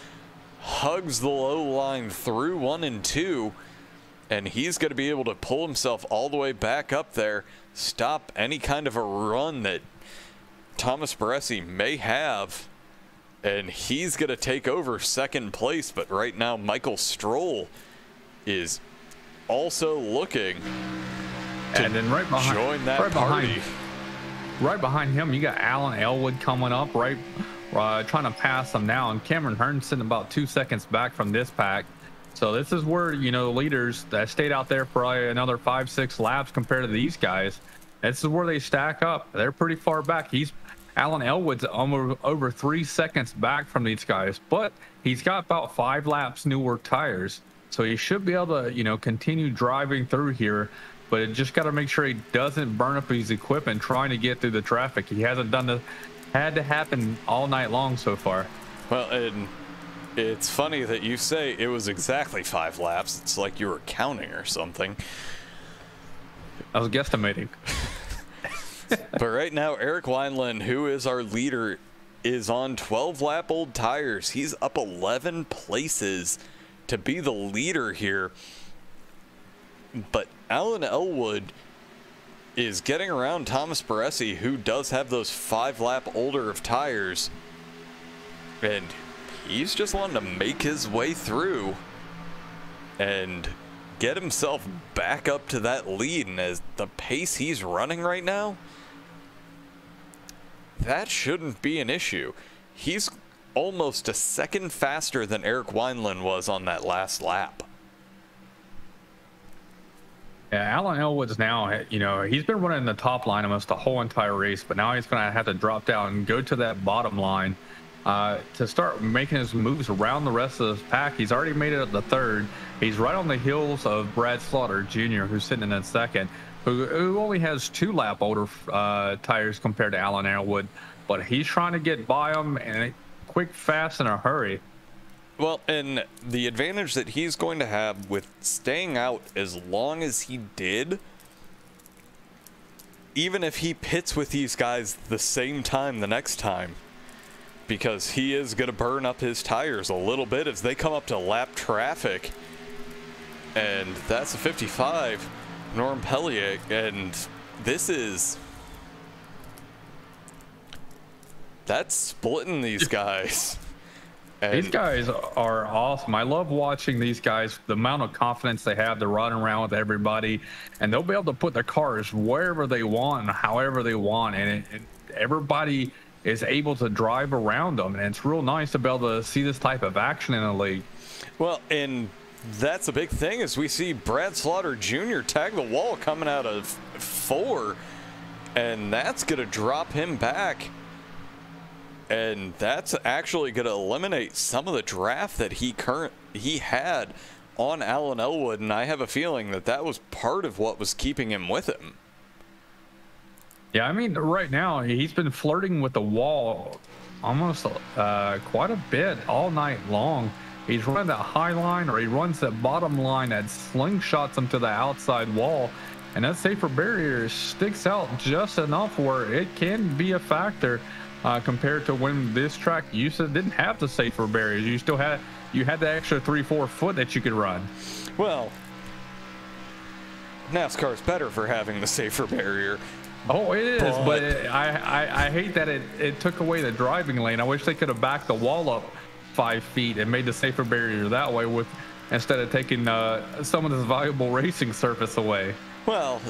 Speaker 3: hugs the low line through one and two, and he's going to be able to pull himself all the way back up there, stop any kind of a run that Thomas Baresi may have, and he's going to take over second place. But right now, Michael Stroll is also looking
Speaker 2: and then right behind,
Speaker 3: join that
Speaker 2: right
Speaker 3: party.
Speaker 2: Behind, right behind him, you got Alan Elwood coming up right uh, trying to pass them now. And Cameron sitting about two seconds back from this pack. So this is where, you know, the leaders that stayed out there for probably another five, six laps compared to these guys. This is where they stack up. They're pretty far back. He's Alan Elwood's almost over three seconds back from these guys, but he's got about five laps newer tires. So he should be able to, you know, continue driving through here but it just got to make sure he doesn't burn up his equipment trying to get through the traffic. He hasn't done the had to happen all night long so far.
Speaker 3: Well, and it's funny that you say it was exactly five laps. It's like you were counting or something.
Speaker 2: I was guesstimating.
Speaker 3: but right now, Eric Wineland, who is our leader, is on 12 lap old tires. He's up 11 places to be the leader here. But Alan Elwood is getting around Thomas Baresi, who does have those five lap older of tires. And he's just wanting to make his way through and get himself back up to that lead. And as the pace he's running right now, that shouldn't be an issue. He's almost a second faster than Eric Wineland was on that last lap.
Speaker 2: Yeah, Alan Elwood's now, you know, he's been running the top line almost the whole entire race, but now he's going to have to drop down and go to that bottom line uh, to start making his moves around the rest of the pack. He's already made it at the third. He's right on the heels of Brad Slaughter Jr., who's sitting in second, who, who only has two lap older uh, tires compared to Alan Elwood, but he's trying to get by him and quick, fast, in a hurry.
Speaker 3: Well, and the advantage that he's going to have with staying out as long as he did, even if he pits with these guys the same time the next time, because he is going to burn up his tires a little bit as they come up to lap traffic. And that's a 55, Norm Pellier, and this is... That's splitting these guys.
Speaker 2: And these guys are awesome. I love watching these guys, the amount of confidence they have. They're running around with everybody, and they'll be able to put their cars wherever they want however they want. And, it, everybody is able to drive around them. And it's real nice to be able to see this type of action in a league.
Speaker 3: Well, and that's a big thing is we see Brad Slaughter Jr. tag the wall coming out of four, and that's going to drop him back and that's actually going to eliminate some of the draft that he current he had on Alan Elwood, and I have a feeling that that was part of what was keeping him with him.
Speaker 2: Yeah, I mean, right now he's been flirting with the wall almost uh, quite a bit all night long. He's running that high line, or he runs that bottom line that slingshots him to the outside wall. and that safer barrier sticks out just enough where it can be a factor uh, compared to when this track used to didn't have the safer barriers. You still had you had the extra three four foot that you could run.
Speaker 3: Well, NASCAR's better for having the safer barrier.
Speaker 2: Oh, it is, but,
Speaker 3: But-
Speaker 2: it, I, I I hate that it it took away the driving lane. I wish they could have backed the wall up five feet and made the safer barrier that way with instead of taking uh, some of this valuable racing surface away.
Speaker 3: Well,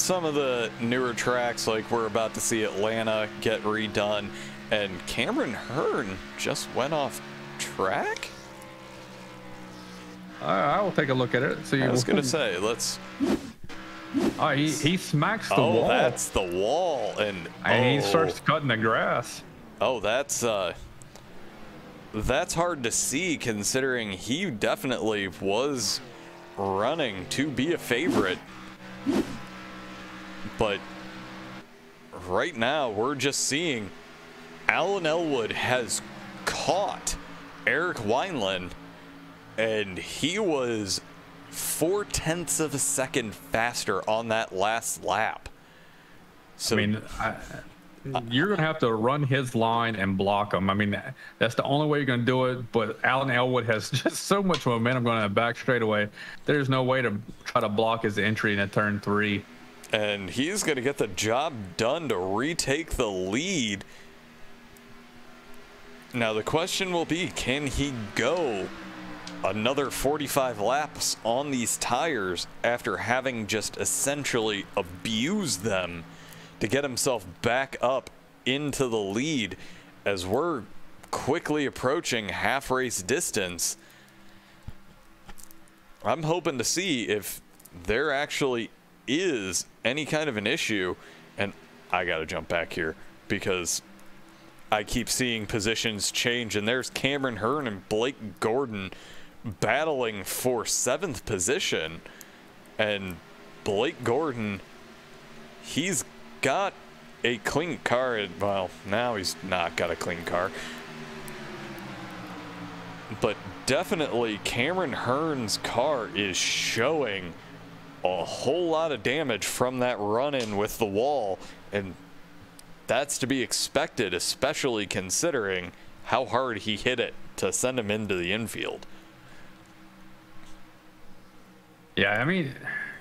Speaker 3: some of the newer tracks, like we're about to see Atlanta get redone, and Cameron Hearn just went off track.
Speaker 2: I, I will take a look at it. See,
Speaker 3: I was gonna say, let's.
Speaker 2: Oh, he he smacks the
Speaker 3: Oh,
Speaker 2: wall
Speaker 3: that's the wall, and
Speaker 2: and he
Speaker 3: oh,
Speaker 2: starts cutting the grass.
Speaker 3: Oh, that's uh, that's hard to see considering he definitely was running to be a favorite. But right now, we're just seeing Alan Elwood has caught Eric Wineland, and he was four tenths of a second faster on that last lap. So
Speaker 2: I mean, I, you're gonna have to run his line and block him. I mean, that's the only way you're gonna do it. But Alan Elwood has just so much momentum going to back straight away. There's no way to try to block his entry into turn three.
Speaker 3: And he's going to get the job done to retake the lead. Now, the question will be can he go another 45 laps on these tires after having just essentially abused them to get himself back up into the lead as we're quickly approaching half race distance? I'm hoping to see if there actually is any kind of an issue. And I got to jump back here because I keep seeing positions change. And there's Cameron Hearn and Blake Gordon battling for seventh position. And Blake Gordon, he's got a clean car. Well, now he's not got a clean car but definitely Cameron Hearn's car is showing a whole lot of damage from that run in with the wall, and that's to be expected, especially considering how hard he hit it to send him into the infield.
Speaker 2: Yeah, I mean,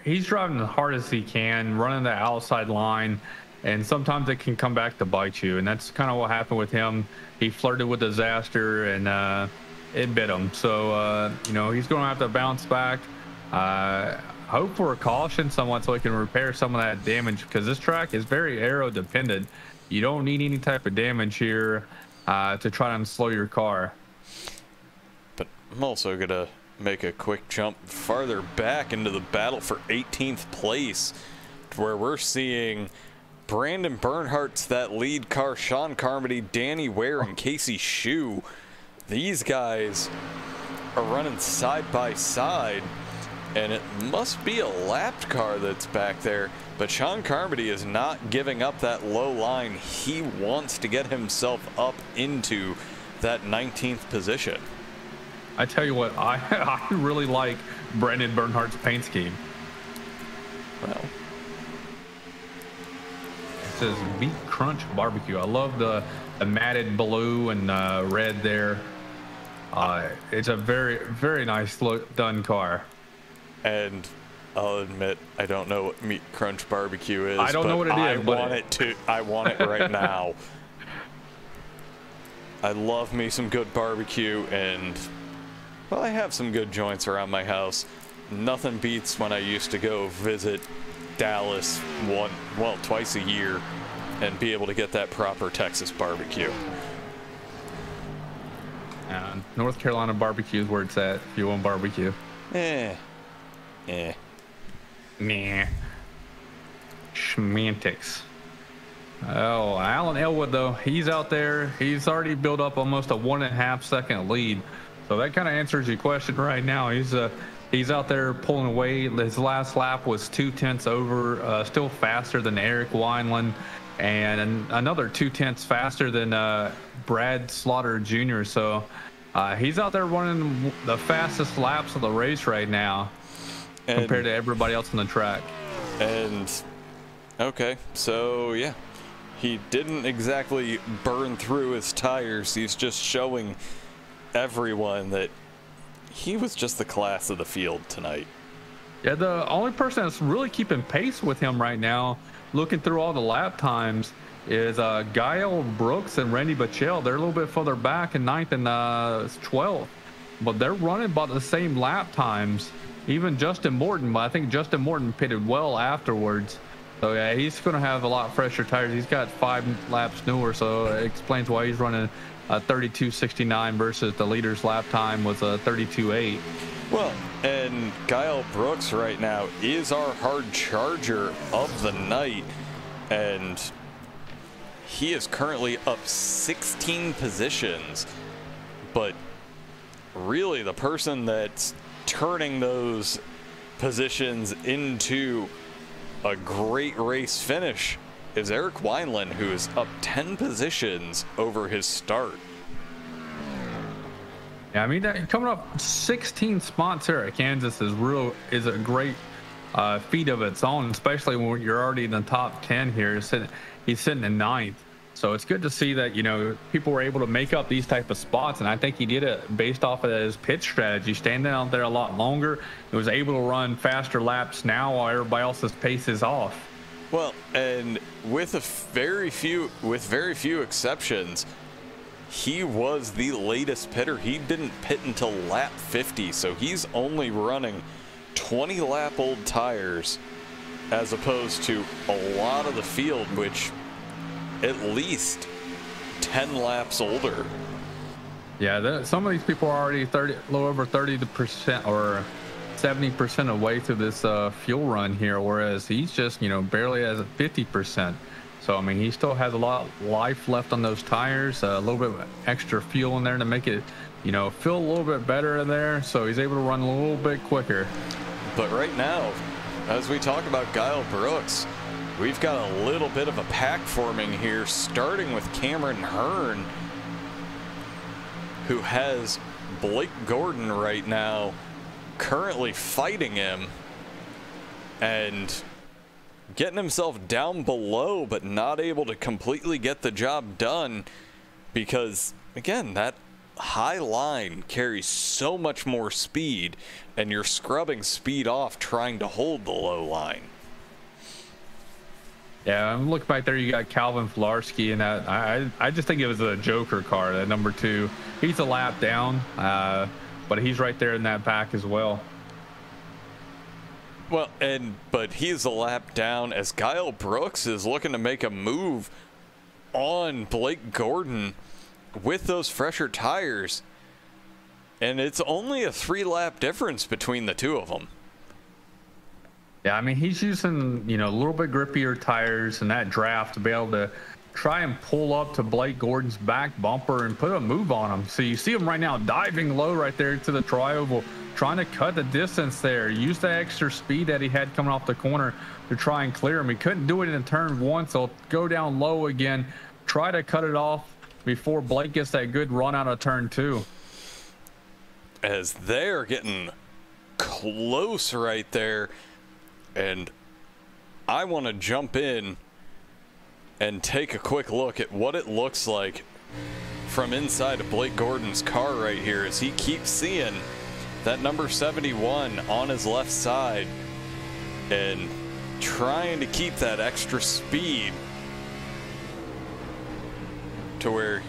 Speaker 2: he's driving as hard as he can, running the outside line, and sometimes it can come back to bite you. And that's kind of what happened with him. He flirted with disaster, and uh, it bit him. So uh, you know he's going to have to bounce back. Uh, hope for a caution someone so we can repair some of that damage because this track is very aero dependent. You don't need any type of damage here uh, to try and slow your car.
Speaker 3: But I'm also going to make a quick jump farther back into the battle for 18th place, where we're seeing Brandon Bernhardt's that lead car, Sean Carmody, Danny Ware, and Casey Shue. These guys are running side by side, and it must be a lapped car that's back there. But Sean Carmody is not giving up that low line. He wants to get himself up into that 19th position.
Speaker 2: I tell you what, I I really like Brandon Bernhardt's paint scheme.
Speaker 3: Well,
Speaker 2: It says Meat Crunch Barbecue. I love the, the matted blue and uh, red there. Uh, it's a very very nice look done car.
Speaker 3: And I'll admit I don't know what Meat Crunch Barbecue is.
Speaker 2: I don't know what it
Speaker 3: I
Speaker 2: is, but
Speaker 3: want
Speaker 2: it-
Speaker 3: it to. I want it right now. I love me some good barbecue, and well, I have some good joints around my house. Nothing beats when I used to go visit Dallas one, well, twice a year, and be able to get that proper Texas barbecue.
Speaker 2: Uh, North Carolina barbecue is where it's at. If you want barbecue,
Speaker 3: Eh, eh.
Speaker 2: nah. Schmantics. Oh, Alan Elwood though, he's out there. He's already built up almost a one and a half second lead. So that kind of answers your question right now. He's uh he's out there pulling away. His last lap was two tenths over, uh, still faster than Eric Wineland, and another two tenths faster than uh, Brad Slaughter Jr. So uh, he's out there running the fastest laps of the race right now
Speaker 3: And-
Speaker 2: compared to everybody else on the track.
Speaker 3: And okay, so yeah, he didn't exactly burn through his tires. He's just showing everyone that he was just the class of the field tonight.
Speaker 2: Yeah, the only person that's really keeping pace with him right now, looking through all the lap times, is uh, Guile Brooks and Randy Bechtel. They're a little bit further back in ninth and uh, 12th, but they're running about the same lap times. Even Justin Morton, but I think Justin Morton pitted well afterwards. So yeah, he's going to have a lot fresher tires. He's got five laps newer, so it explains why he's running a 32.69 versus the leader's lap time was a 32.8.
Speaker 3: Well, and Guile Brooks right now is our hard charger of the night, and he is currently up 16 positions. But really, the person that's turning those positions into a great race finish is Eric Wineland, who is up 10 positions over his start.
Speaker 2: Yeah, I mean, that, coming up 16 spots here at Kansas is real is a great uh, feat of its own, especially when you're already in the top 10 here. He's sitting, he's sitting in ninth. So it's good to see that you know people were able to make up these type of spots, and I think he did it based off of his pitch strategy, standing out there a lot longer. He was able to run faster laps now while everybody else's pace is off.
Speaker 3: Well, and with a very few with very few exceptions, he was the latest pitter. He didn't pit until lap 50, so he's only running 20 lap old tires as opposed to a lot of the field which at least 10 laps older.
Speaker 2: Yeah, the, some of these people are already 30, a little over 30% or 70% away through this uh, fuel run here, whereas he's just, you know, barely at 50%. So, I mean, he still has a lot of life left on those tires, uh, a little bit extra fuel in there to make it, you know, feel a little bit better in there. So he's able to run a little bit quicker.
Speaker 3: But right now, as we talk about Guile Brooks, we've got a little bit of a pack forming here, starting with Cameron Hearn, who has Blake Gordon right now currently fighting him and getting himself down below, but not able to completely get the job done because, again, that high line carries so much more speed, and you're scrubbing speed off trying to hold the low line.
Speaker 2: Yeah, I'm looking back there. You got Calvin Flarski, and that I I just think it was a Joker car. That number two, he's a lap down, uh, but he's right there in that pack as well.
Speaker 3: Well, and but he's a lap down as Guile Brooks is looking to make a move on Blake Gordon with those fresher tires. And it's only a three lap difference between the two of them.
Speaker 2: Yeah, I mean, he's using, you know, a little bit grippier tires and that draft to be able to try and pull up to Blake Gordon's back bumper and put a move on him. So you see him right now diving low right there to the trioval, trying to cut the distance there. Use the extra speed that he had coming off the corner to try and clear him. He couldn't do it in turn one, so go down low again, try to cut it off before Blake gets that good run out of turn two.
Speaker 3: As they're getting close right there and I want to jump in and take a quick look at what it looks like from inside of Blake Gordon's car right here as he keeps seeing that number 71 on his left side and trying to keep that extra speed to where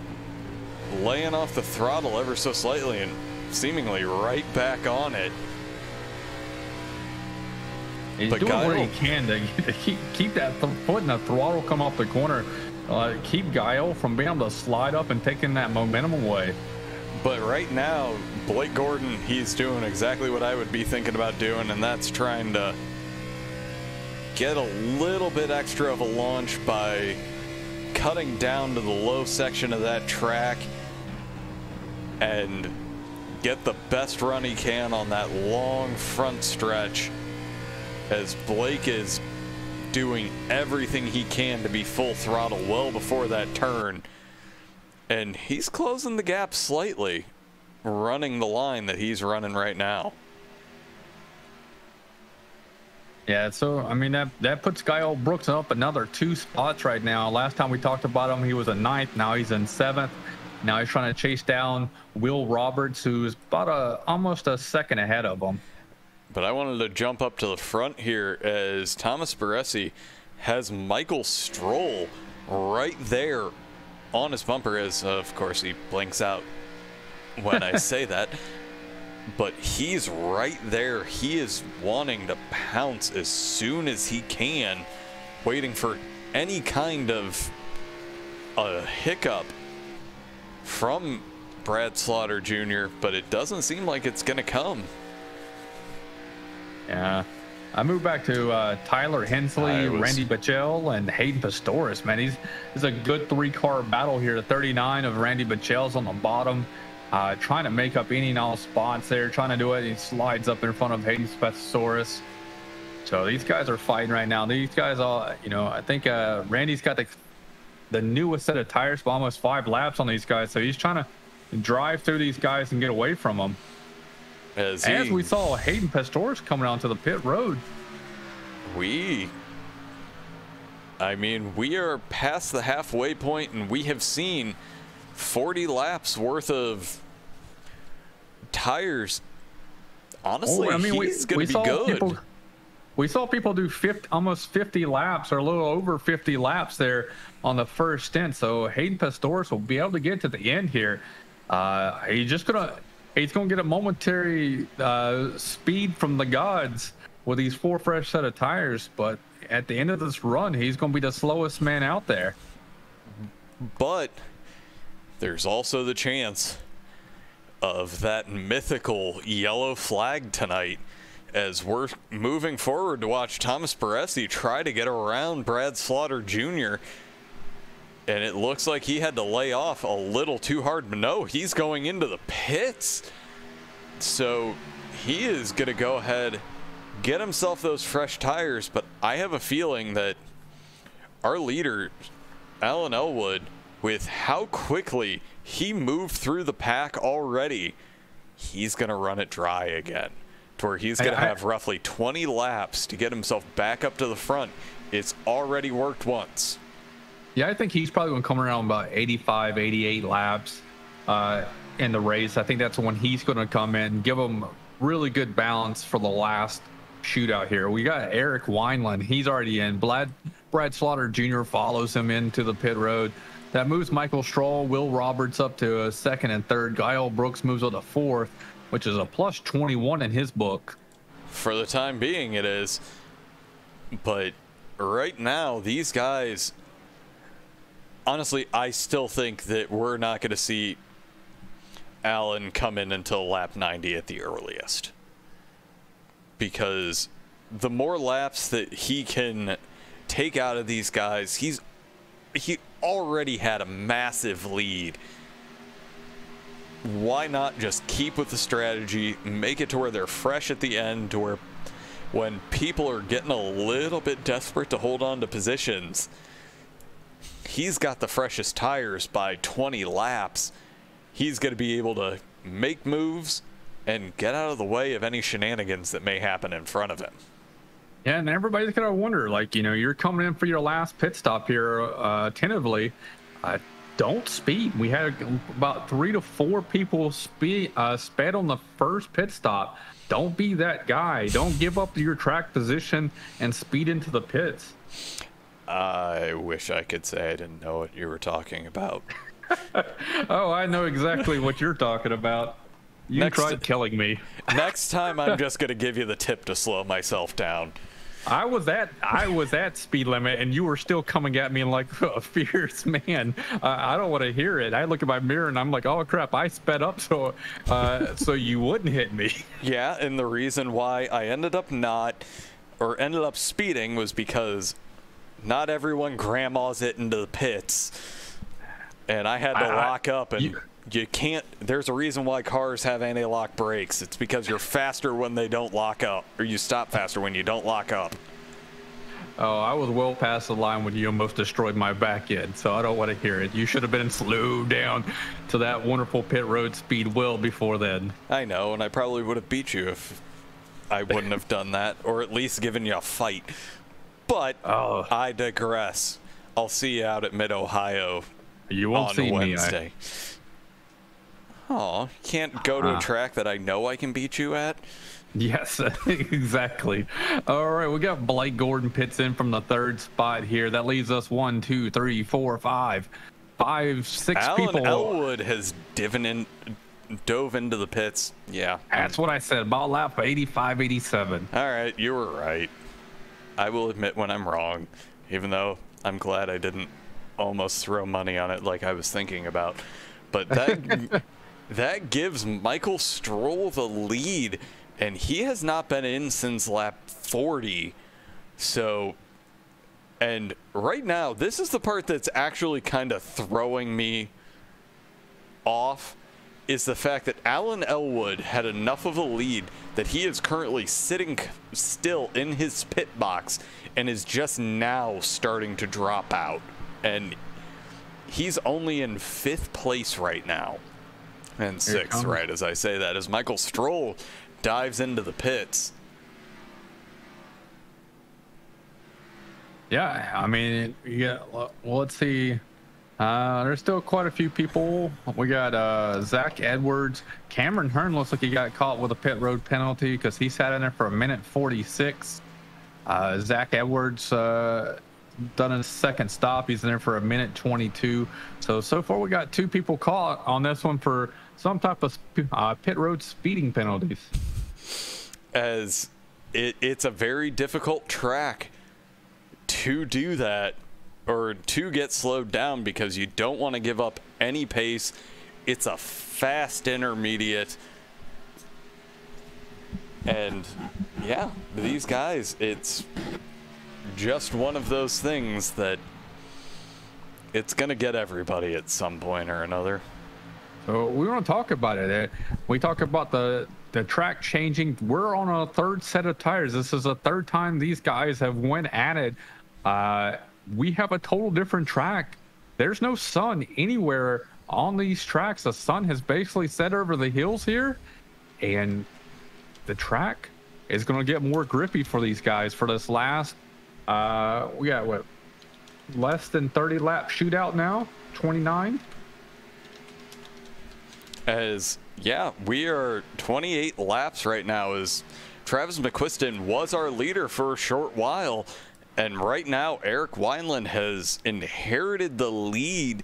Speaker 3: laying off the throttle ever so slightly and seemingly right back on it
Speaker 2: He's but doing what he can to, keep keep that foot in the throttle come off the corner. Uh, keep Guile from being able to slide up and taking that momentum away.
Speaker 3: But right now, Blake Gordon, he's doing exactly what I would be thinking about doing, and that's trying to get a little bit extra of a launch by cutting down to the low section of that track and get the best run he can on that long front stretch as Blake is doing everything he can to be full throttle well before that turn. And he's closing the gap slightly, running the line that he's running right now.
Speaker 2: Yeah, so I mean that that puts Kyle Brooks up another two spots right now. Last time we talked about him, he was a ninth. Now he's in seventh. Now he's trying to chase down Will Roberts, who's about a almost a second ahead of him.
Speaker 3: But I wanted to jump up to the front here as Thomas Baresi has Michael Stroll right there on his bumper as, of course, he blinks out when I say that. But he's right there. He is wanting to pounce as soon as he can, waiting for any kind of a hiccup from Brad Slaughter Jr., but it doesn't seem like it's going to come.
Speaker 2: Yeah. I moved back to uh, Tyler Hensley, was... Randy Bechtel, and Hayden Pastoris. Man, he's it's a good three-car battle here. 39 of Randy Bechtel's on the bottom, uh, trying to make up any and all spots there, trying to do it. He slides up in front of Hayden Pastoris. So these guys are fighting right now. These guys all, you know, I think uh, Randy's got the the newest set of tires for almost five laps on these guys. So he's trying to drive through these guys and get away from them. As, he, As we saw Hayden Pastoris coming onto the pit road.
Speaker 3: We, I mean, we are past the halfway point and we have seen 40 laps worth of tires. Honestly, oh, I mean, he's going to be good.
Speaker 2: People, we saw people do 50, almost 50 laps or a little over 50 laps there on the first stint. So Hayden Pastoris will be able to get to the end here. Uh, he's just gonna he's gonna get a momentary uh, speed from the gods with these four fresh set of tires, but at the end of this run, he's gonna be the slowest man out there.
Speaker 3: But there's also the chance of that mythical yellow flag tonight as we're moving forward to watch Thomas Baresi try to get around Brad Slaughter Jr and it looks like he had to lay off a little too hard. But no, he's going into the pits. So he is going to go ahead, get himself those fresh tires. But I have a feeling that our leader, Alan Elwood, with how quickly he moved through the pack already, he's going to run it dry again. To where he's going to have roughly 20 laps to get himself back up to the front. It's already worked once.
Speaker 2: Yeah, I think he's probably going to come around about 85, 88 laps uh, in the race. I think that's when he's going to come in, give him really good balance for the last shootout here. We got Eric Wineland. He's already in. Brad, Brad Slaughter Jr. follows him into the pit road. That moves Michael Stroll, Will Roberts up to a second and third. Kyle Brooks moves up to fourth, which is a plus 21 in his book.
Speaker 3: For the time being, it is. But right now, these guys honestly, I still think that we're not going to see Allen come in until lap 90 at the earliest. Because the more laps that he can take out of these guys, he's he already had a massive lead. Why not just keep with the strategy, make it to where they're fresh at the end, to where when people are getting a little bit desperate to hold on to positions, he's got the freshest tires by 20 laps. He's going to be able to make moves and get out of the way of any shenanigans that may happen in front of him.
Speaker 2: Yeah, and everybody's going to wonder, like, you know, you're coming in for your last pit stop here uh, tentatively. Uh, don't speed. We had about three to four people speed uh, sped on the first pit stop. Don't be that guy. Don't give up your track position and speed into the pits.
Speaker 3: I wish I could say I didn't know what you were talking about.
Speaker 2: oh, I know exactly what you're talking about. You next, tried killing me.
Speaker 3: next time, I'm just gonna give you the tip to slow myself down.
Speaker 2: I was at I was at speed limit, and you were still coming at me like a fierce man. Uh, I don't want to hear it. I look at my mirror and I'm like, oh crap! I sped up so uh, so you wouldn't hit me.
Speaker 3: Yeah, and the reason why I ended up not or ended up speeding was because not everyone grandmas it into the pits. And I had to I, lock up and you, you can't there's a reason why cars have anti-lock brakes. It's because you're faster when they don't lock up or you stop faster when you don't lock up.
Speaker 2: Oh, I was well past the line when you almost destroyed my back end, so I don't want to hear it. You should have been slowed down to that wonderful pit road speed well before then.
Speaker 3: I know, and I probably would have beat you if I wouldn't have done that, or at least given you a fight. But
Speaker 2: Oh.
Speaker 3: I digress. I'll see you out at Mid Ohio
Speaker 2: You won't
Speaker 3: on
Speaker 2: see
Speaker 3: Wednesday. Oh, can't go to a
Speaker 2: Uh-huh.
Speaker 3: track that I know I can beat you at.
Speaker 2: Yes, exactly. All right, we got Blake Gordon pits in from the third spot here. That leaves us one, two, three, four, five, five, six
Speaker 3: Alan
Speaker 2: people.
Speaker 3: Elwood has diven in, dove into the pits. Yeah.
Speaker 2: That's what I said. About lap 85, 87.
Speaker 3: All right, you were right. I will admit when I'm wrong, even though I'm glad I didn't almost throw money on it like I was thinking about. But that that gives Michael Stroll the lead, and he has not been in since lap 40. So, and right now, this is the part that's actually kind of throwing me off is the fact that Alan Elwood had enough of a lead that he is currently sitting still in his pit box and is just now starting to drop out. And he's only in fifth place right now. And sixth, right, as I say that, as Michael Stroll dives into the pits.
Speaker 2: Yeah, I mean, yeah. Well, let's see. Uh, there's still quite a few people. We got uh, Zach Edwards. Cameron Hearn looks like he got caught with a pit road penalty because he sat in there for a minute 46. Uh, Zach Edwards uh, done a second stop. He's in there for a minute 22. So so far we got two people caught on this one for some type of uh, pit road speeding penalties.
Speaker 3: as it, it's a very difficult track to do that or to get slowed down because you don't want to give up any pace. It's a fast intermediate. And yeah, these guys, it's just one of those things that it's going to get everybody at some point or another.
Speaker 2: So we want to talk about it. Uh, We talk about the the track changing. We're on a third set of tires. This is the third time these guys have went at it. Uh, we have a total different track. There's no sun anywhere on these tracks. The sun has basically set over the hills here, and the track is going to get more grippy for these guys for this last. Uh, we got what less than 30 lap shootout now. 29.
Speaker 3: as yeah, we are 28 laps right now as Travis McQuiston was our leader for a short while. And right now, Eric Wineland has inherited the lead.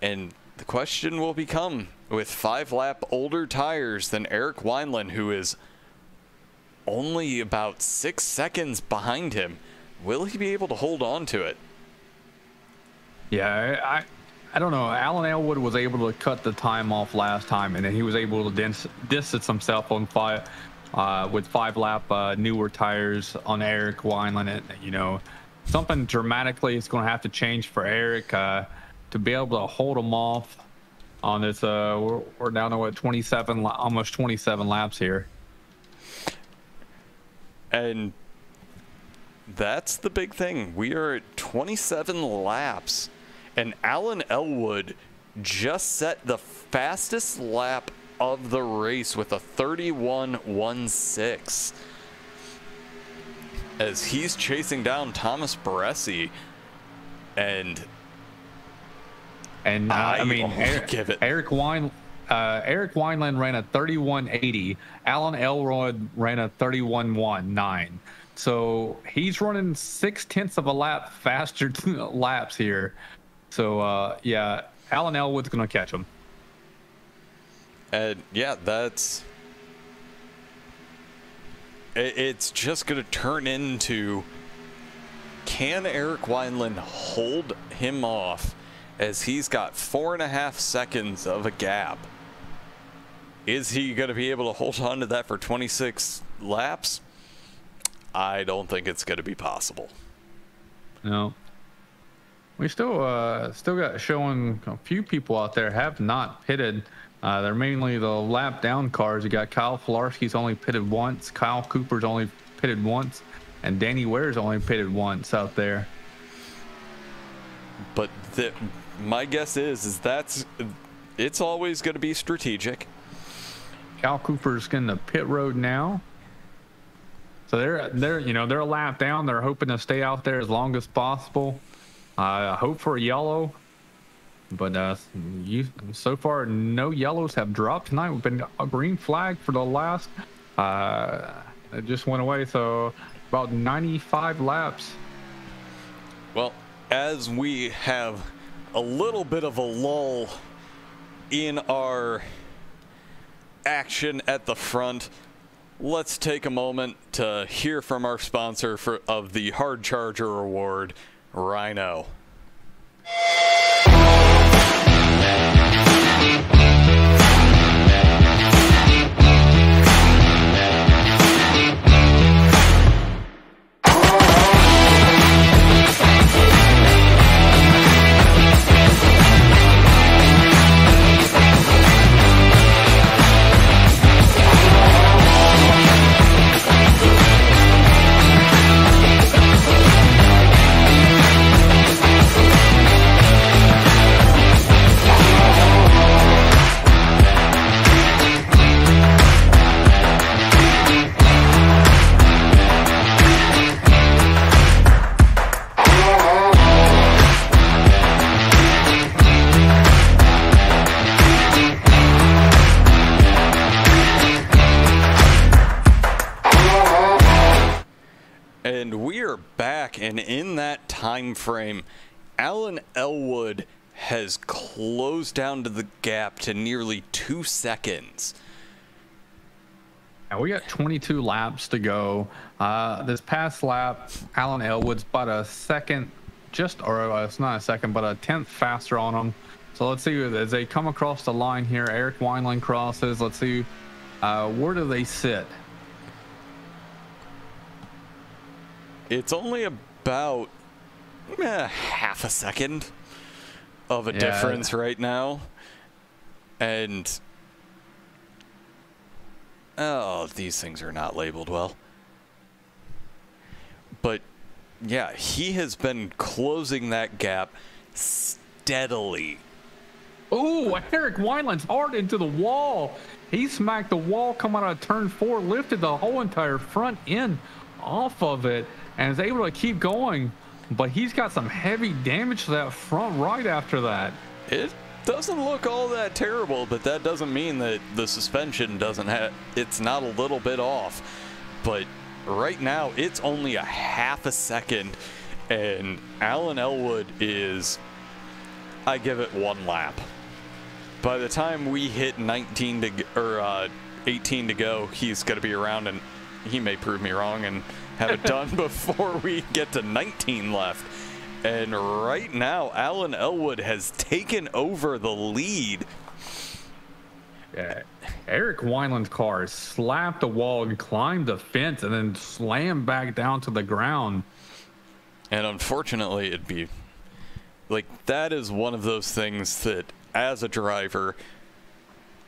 Speaker 3: And the question will become with five lap older tires than Eric Wineland, who is only about six seconds behind him, will he be able to hold on to it?
Speaker 2: Yeah, I, I don't know. Alan Elwood was able to cut the time off last time, and then he was able to dis- distance himself on five, uh, with five lap uh, newer tires on Eric Wineland. And, you know, something dramatically is going to have to change for Eric uh, to be able to hold him off on this. Uh, we're, we're down to what 27, almost 27 laps here.
Speaker 3: And that's the big thing. We are at 27 laps, and Alan Elwood just set the fastest lap of the race with a 31.16 as he's chasing down Thomas Baresi. And
Speaker 2: And uh, I,
Speaker 3: I
Speaker 2: mean, Eric,
Speaker 3: give it.
Speaker 2: Eric Wine, uh, Eric Wineland ran a 31.80. Alan Elwood ran a 31.19. So he's running six tenths of a lap faster laps here. So uh, yeah, Alan Elwood's gonna catch him.
Speaker 3: And yeah, that's. it- It's just going to turn into can Eric Wineland hold him off as he's got four and a half seconds of a gap? Is he going to be able to hold on to that for 26 laps? I don't think it's going to be possible.
Speaker 2: No. We still uh still got showing a few people out there have not pitted. Uh, they're mainly the lap down cars. You got Kyle Flarski's only pitted once, Kyle Cooper's only pitted once, and Danny Ware's only pitted once out there.
Speaker 3: But the, my guess is is that's it's always going to be strategic.
Speaker 2: Kyle Cooper's in the pit road now. So they're they're you know they're a lap down. They're hoping to stay out there as long as possible. I uh, hope for a yellow, but uh, you so far no yellows have dropped tonight. We've been a green flag for the last. Uh, it just went away. So about 95 laps.
Speaker 3: Well, as we have a little bit of a lull in our action at the front, let's take a moment to hear from our sponsor for, of the Hard Charger Award, Rhino. Time frame, Alan Elwood has closed down to the gap to nearly two seconds.
Speaker 2: And we got 22 laps to go. Uh, this past lap, Alan Elwood's about a second, just or uh, it's not a second, but a tenth faster on him. So let's see as they come across the line here. Eric Wineland crosses. Let's see uh, where do they sit.
Speaker 3: It's only about eh, half a second of a
Speaker 2: Yeah.
Speaker 3: difference right now. And oh, these things are not labeled well. But yeah, he has been closing that gap steadily.
Speaker 2: Ooh, Eric Wineland's hard into the wall. He smacked the wall coming out of turn four, lifted the whole entire front end off of it, and is able to keep going. But he's got some heavy damage to that front right after that.
Speaker 3: It doesn't look all that terrible, but that doesn't mean that the suspension doesn't have it's not a little bit off. But right now it's only a half a second and Alan Elwood is I give it one lap. By the time we hit 19 to or uh, 18 to go, he's going to be around and he may prove me wrong and have it done before we get to 19 left. And right now, Alan Elwood has taken over the lead.
Speaker 2: Yeah. Eric Wineland's car slapped the wall and climbed the fence and then slammed back down to the ground.
Speaker 3: And unfortunately, it'd be like that is one of those things that, as a driver,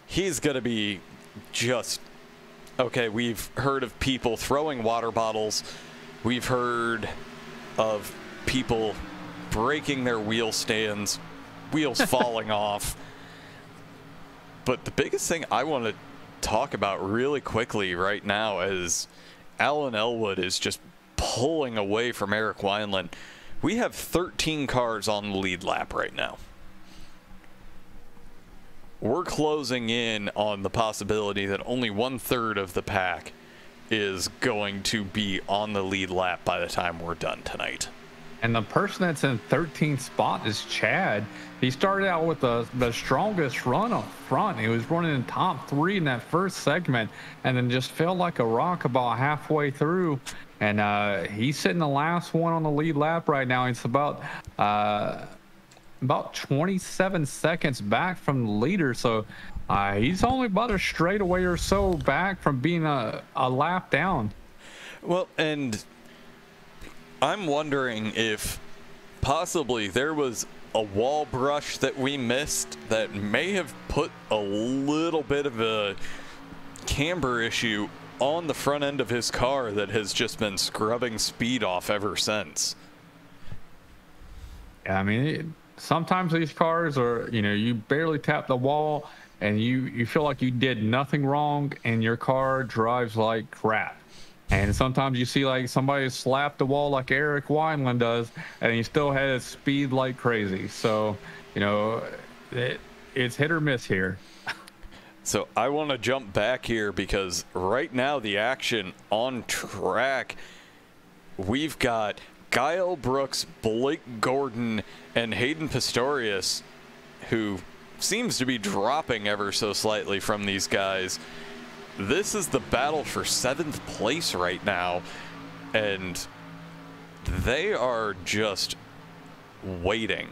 Speaker 3: he's going to be just okay. We've heard of people throwing water bottles, we've heard of people breaking their wheel stands, wheels falling off. But the biggest thing I want to talk about really quickly right now is Alan Elwood is just pulling away from Eric Wineland. We have 13 cars on the lead lap right now. We're closing in on the possibility that only one third of the pack is going to be on the lead lap by the time we're done tonight.
Speaker 2: And the person that's in 13th spot is Chad. He started out with the, the strongest run up front. He was running in top three in that first segment and then just fell like a rock about halfway through. And uh, he's sitting the last one on the lead lap right now. It's about uh, about 27 seconds back from the leader. So uh, he's only about a straightaway or so back from being a, a lap down.
Speaker 3: Well, and I'm wondering if possibly there was a wall brush that we missed that may have put a little bit of a camber issue on the front end of his car that has just been scrubbing speed off ever since.
Speaker 2: Yeah, I mean, it, sometimes these cars are, you know, you barely tap the wall and you, you feel like you did nothing wrong and your car drives like crap. And sometimes you see like somebody slap the wall like Eric Wineland does, and he still has speed like crazy. So, you know, it, it's hit or miss here.
Speaker 3: So I want to jump back here because right now the action on track, we've got Kyle Brooks, Blake Gordon, and Hayden Pistorius, who seems to be dropping ever so slightly from these guys. This is the battle for seventh place right now, and they are just waiting.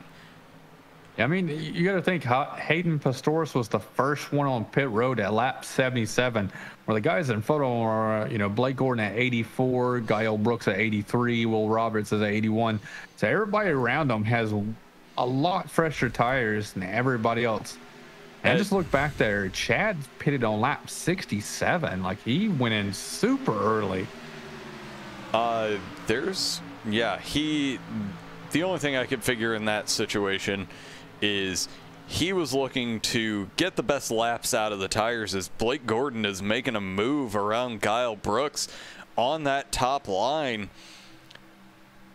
Speaker 2: I mean, you got to think Hayden Pistorius was the first one on pit road at lap 77, where the guys in photo are, you know, Blake Gordon at 84, Kyle Brooks at 83, Will Roberts is at 81. So everybody around them has a lot fresher tires than everybody else. And just look back there, Chad pitted on lap 67. Like he went in super early.
Speaker 3: Uh, there's, yeah, he, the only thing I could figure in that situation is he was looking to get the best laps out of the tires as Blake Gordon is making a move around Kyle Brooks on that top line.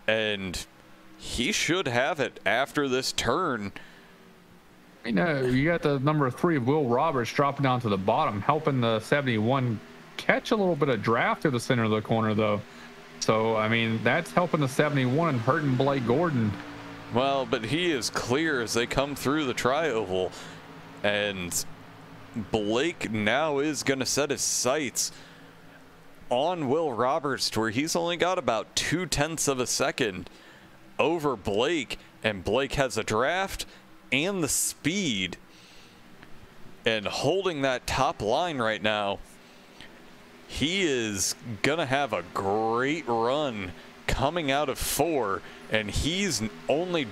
Speaker 3: And he should have it after this turn.
Speaker 2: You uh, know, you got the number three Will Roberts dropping down to the bottom, helping the 71 catch a little bit of draft to the center of the corner, though. So, I mean, that's helping the 71 and hurting Blake Gordon.
Speaker 3: Well, but he is clear as they come through the trioval. And Blake now is going to set his sights on Will Roberts to where he's only got about two tenths of a second over Blake. And Blake has a draft and the speed. And holding that top line right now, he is going to have a great run coming out of four. And he's only,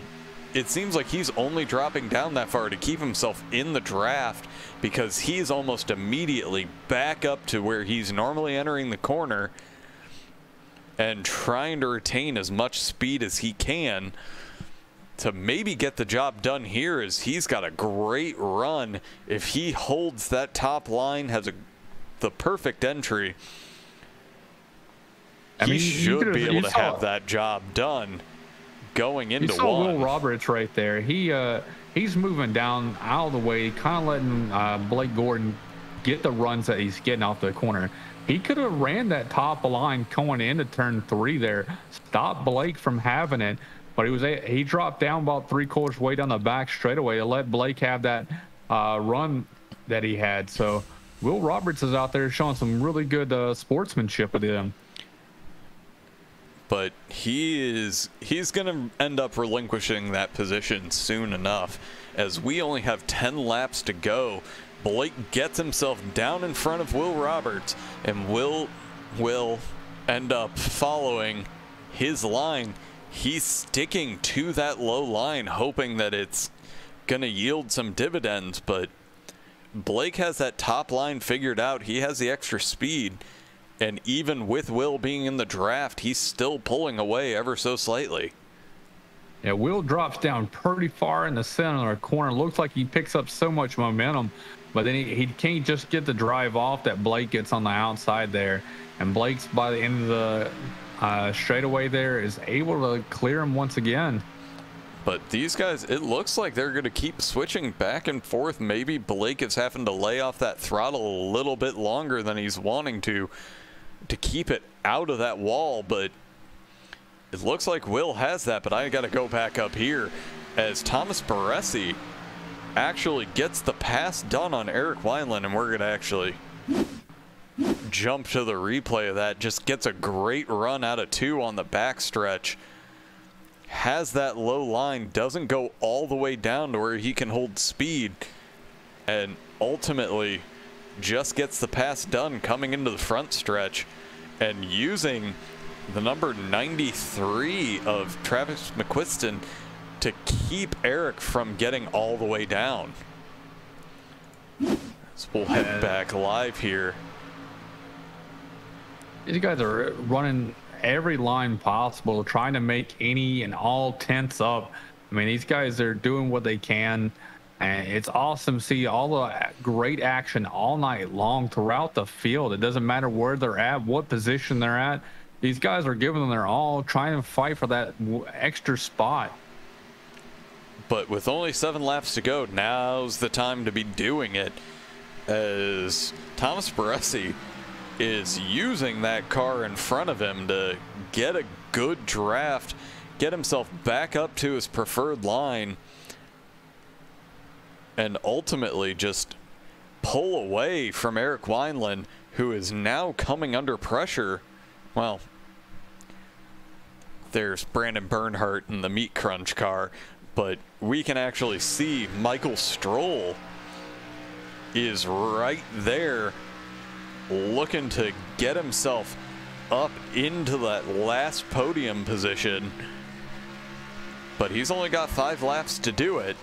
Speaker 3: it seems like he's only dropping down that far to keep himself in the draft because he's almost immediately back up to where he's normally entering the corner and trying to retain as much speed as he can to maybe get the job done here is he's got a great run. If he holds that top line, has a the perfect entry, I he mean, should be able to have that job done going into
Speaker 2: you saw
Speaker 3: one.
Speaker 2: Will Roberts right there. He uh, he's moving down out of the way, kind of letting uh, Blake Gordon get the runs that he's getting off the corner. He could have ran that top line going into turn three there, stop Blake from having it but he was he dropped down about three quarters way down the back straightaway to let Blake have that uh, run that he had. So Will Roberts is out there showing some really good uh, sportsmanship with him.
Speaker 3: But he is he's going to end up relinquishing that position soon enough, as we only have 10 laps to go. Blake gets himself down in front of Will Roberts, and Will will end up following his line he's sticking to that low line, hoping that it's going to yield some dividends. But Blake has that top line figured out. He has the extra speed. And even with Will being in the draft, he's still pulling away ever so slightly.
Speaker 2: Yeah, Will drops down pretty far in the center corner. Looks like he picks up so much momentum, but then he, he can't just get the drive off that Blake gets on the outside there. And Blake's by the end of the uh, straightaway there is able to clear him once again.
Speaker 3: But these guys, it looks like they're going to keep switching back and forth. Maybe Blake is having to lay off that throttle a little bit longer than he's wanting to to keep it out of that wall. But it looks like Will has that. But I got to go back up here as Thomas Baresi actually gets the pass done on Eric Wineland. And we're going to actually jump to the replay of that. Just gets a great run out of two on the backstretch. Has that low line, doesn't go all the way down to where he can hold speed. And ultimately just gets the pass done coming into the front stretch and using the number 93 of Travis McQuiston to keep Eric from getting all the way down. So we'll head back live here
Speaker 2: these guys are running every line possible, trying to make any and all tenths up. I mean, these guys are doing what they can. And it's awesome to see all the great action all night long throughout the field. It doesn't matter where they're at, what position they're at. These guys are giving them their all, trying to fight for that extra spot.
Speaker 3: But with only seven laps to go, now's the time to be doing it. As Thomas Baresi is using that car in front of him to get a good draft, get himself back up to his preferred line and ultimately just pull away from Eric Wineland, who is now coming under pressure. Well, there's Brandon Bernhardt in the Meat Crunch car, but we can actually see Michael Stroll is right there looking to get himself up into that last podium position. But he's only got five laps to do it.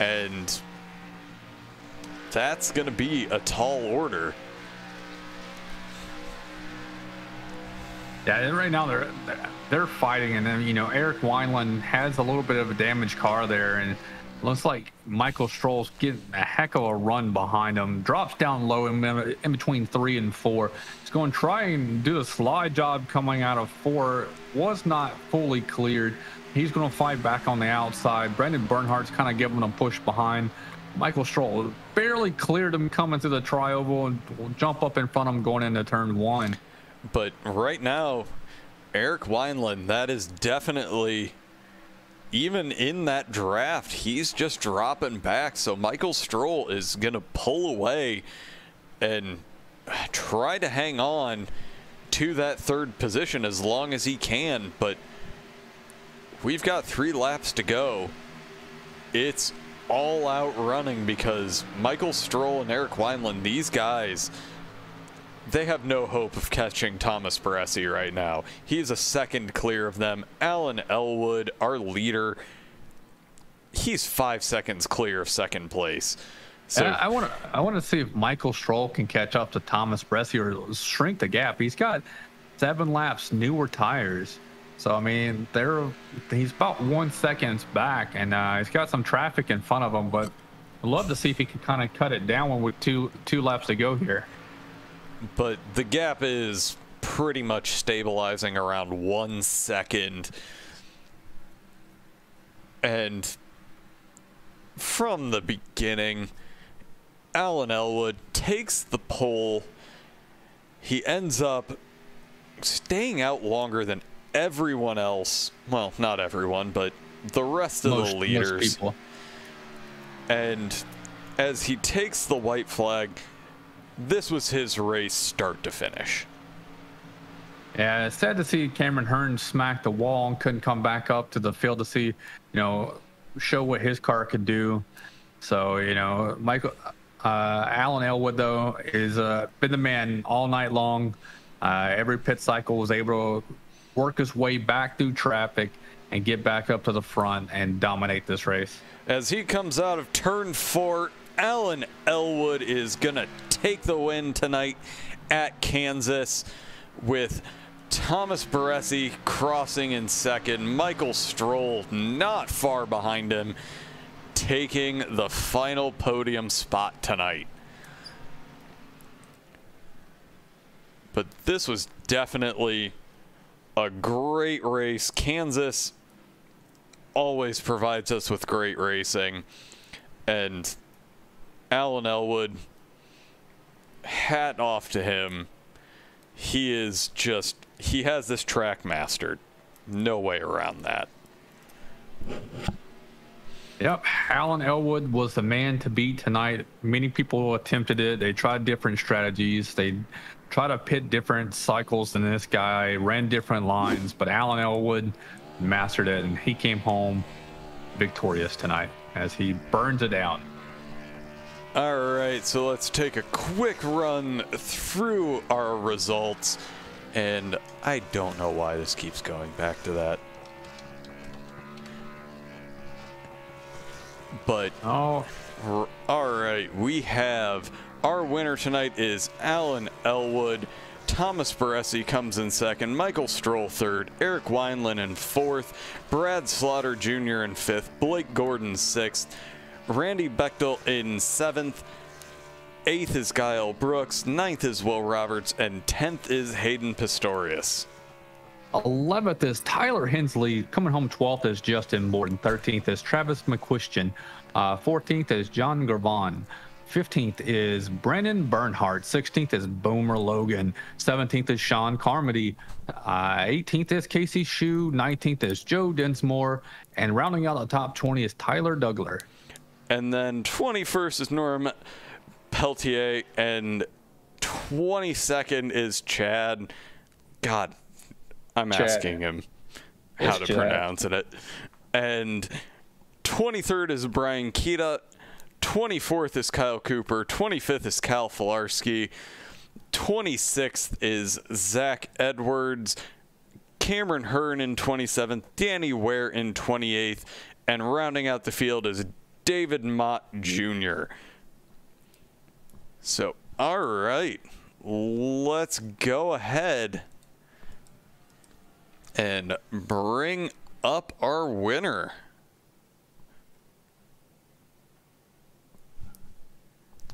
Speaker 3: And that's going to be a tall order.
Speaker 2: Yeah, and right now they're they're fighting, and then you know Eric Wineland has a little bit of a damaged car there, and looks like Michael Stroll's getting a heck of a run behind him. Drops down low in, in between three and four. He's going to try and do a slide job coming out of four. Was not fully cleared. He's going to fight back on the outside. Brendan Bernhardt's kind of giving him a push behind. Michael Stroll barely cleared him coming to the tri-oval and jump up in front of him going into turn one.
Speaker 3: But right now, Eric Wineland, that is definitely, even in that draft, he's just dropping back. So Michael Stroll is going to pull away and try to hang on to that third position as long as he can. But we've got three laps to go. It's all out running because Michael Stroll and Eric Wineland, these guys, they have no hope of catching Thomas Baresi right now. He's a second clear of them. Alan Elwood, our leader, he's five seconds clear of second place.
Speaker 2: So I want to I want to see if Michael Stroll can catch up to Thomas Baresi or shrink the gap. He's got seven laps, newer tires. So I mean, they're he's about one seconds back, and uh, he's got some traffic in front of him. But I'd love to see if he can kind of cut it down with two two laps to go here.
Speaker 3: But the gap is pretty much stabilizing around one second, and from the beginning, Alan Elwood takes the pole. He ends up staying out longer than everyone else, well, not everyone, but the rest of most, the leaders. And as he takes the white flag, this was his race start to finish.
Speaker 2: Yeah, it's sad to see Cameron Hearn smack the wall and couldn't come back up to the field to see, you know, show what his car could do. So, you know, Michael, uh, Alan Elwood, though, is uh, been the man all night long. Uh, every pit cycle was able to work his way back through traffic and get back up to the front and dominate this race.
Speaker 3: As he comes out of turn four, Alan Elwood is going to take the win tonight at Kansas with Thomas Baresi crossing in second, Michael Stroll not far behind him, taking the final podium spot tonight. But this was definitely a great race. Kansas always provides us with great racing. And Alan Elwood, hat off to him. He is just, he has this track mastered. No way around that.
Speaker 2: Yep, Alan Elwood was the man to beat tonight. Many people attempted it. They tried different strategies. They try to pit different cycles than this guy, ran different lines, but Alan Elwood mastered it, and he came home victorious tonight as he burns it down.
Speaker 3: All right, so let's take a quick run through our results. And I don't know why this keeps going back to that. But,
Speaker 2: oh,
Speaker 3: all right, we have our winner tonight is Alan Elwood. Thomas Baresi comes in second, Michael Stroll third, Eric Wineland in fourth, Brad Slaughter Jr. in fifth, Blake Gordon sixth, Randy Bechtel in seventh. Eighth is Kyle Brooks. Ninth is Will Roberts. And tenth is Hayden Pistorius.
Speaker 2: 11th is Tyler Hensley. Coming home 12th is Justin Morton. 13th is Travis McQuiston. Uh, 14th is John Gravon. 15th is Brennan Bernhardt. 16th is Boomer Logan. 17th is Sean Carmody. Uh, 18th is Casey Shue. 19th is Joe Densmore. And rounding out the top 20 is Tyler Dougler.
Speaker 3: And then 21st is Norm Peltier. And 22nd is Chad. God, I'm
Speaker 2: Chad.
Speaker 3: asking him how
Speaker 2: It's
Speaker 3: to
Speaker 2: Chad.
Speaker 3: pronounce it. And 23rd is Brian Kita. 24th is Kyle Cooper. 25th is Cal Filarski. 26th is Zach Edwards. Cameron Hearn in 27th. Danny Ware in 28th. And rounding out the field is David Mott Jr. So, all right. Let's go ahead and bring up our winner.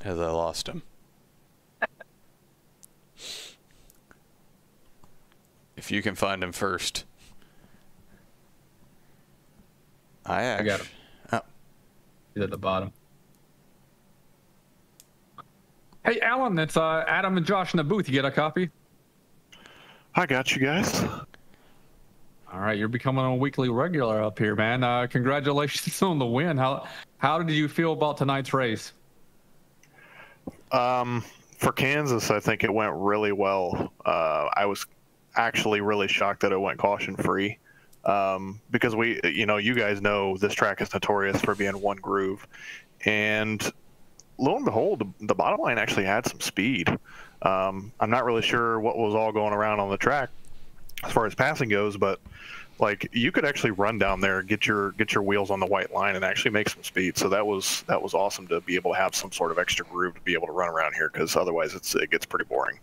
Speaker 3: As I lost him. If you can find him first. I actually.
Speaker 2: got him.
Speaker 3: Oh,
Speaker 2: He's at the bottom. Hey, Alan, it's uh, Adam and Josh in the booth. You get a copy?
Speaker 4: I got you guys.
Speaker 2: All right, you're becoming a weekly regular up here, man. Uh, congratulations on the win. How how did you feel about tonight's race?
Speaker 4: Um, for Kansas, I think it went really well. Uh, I was actually really shocked that it went caution free um, because we, you know, you guys know this track is notorious for being one groove, and lo and behold, the, bottom line actually had some speed. Um, I'm not really sure what was all going around on the track as far as passing goes, but like you could actually run down there, get your get your wheels on the white line, and actually make some speed. So that was that was awesome to be able to have some sort of extra groove to be able to run around here because otherwise it's it gets pretty boring.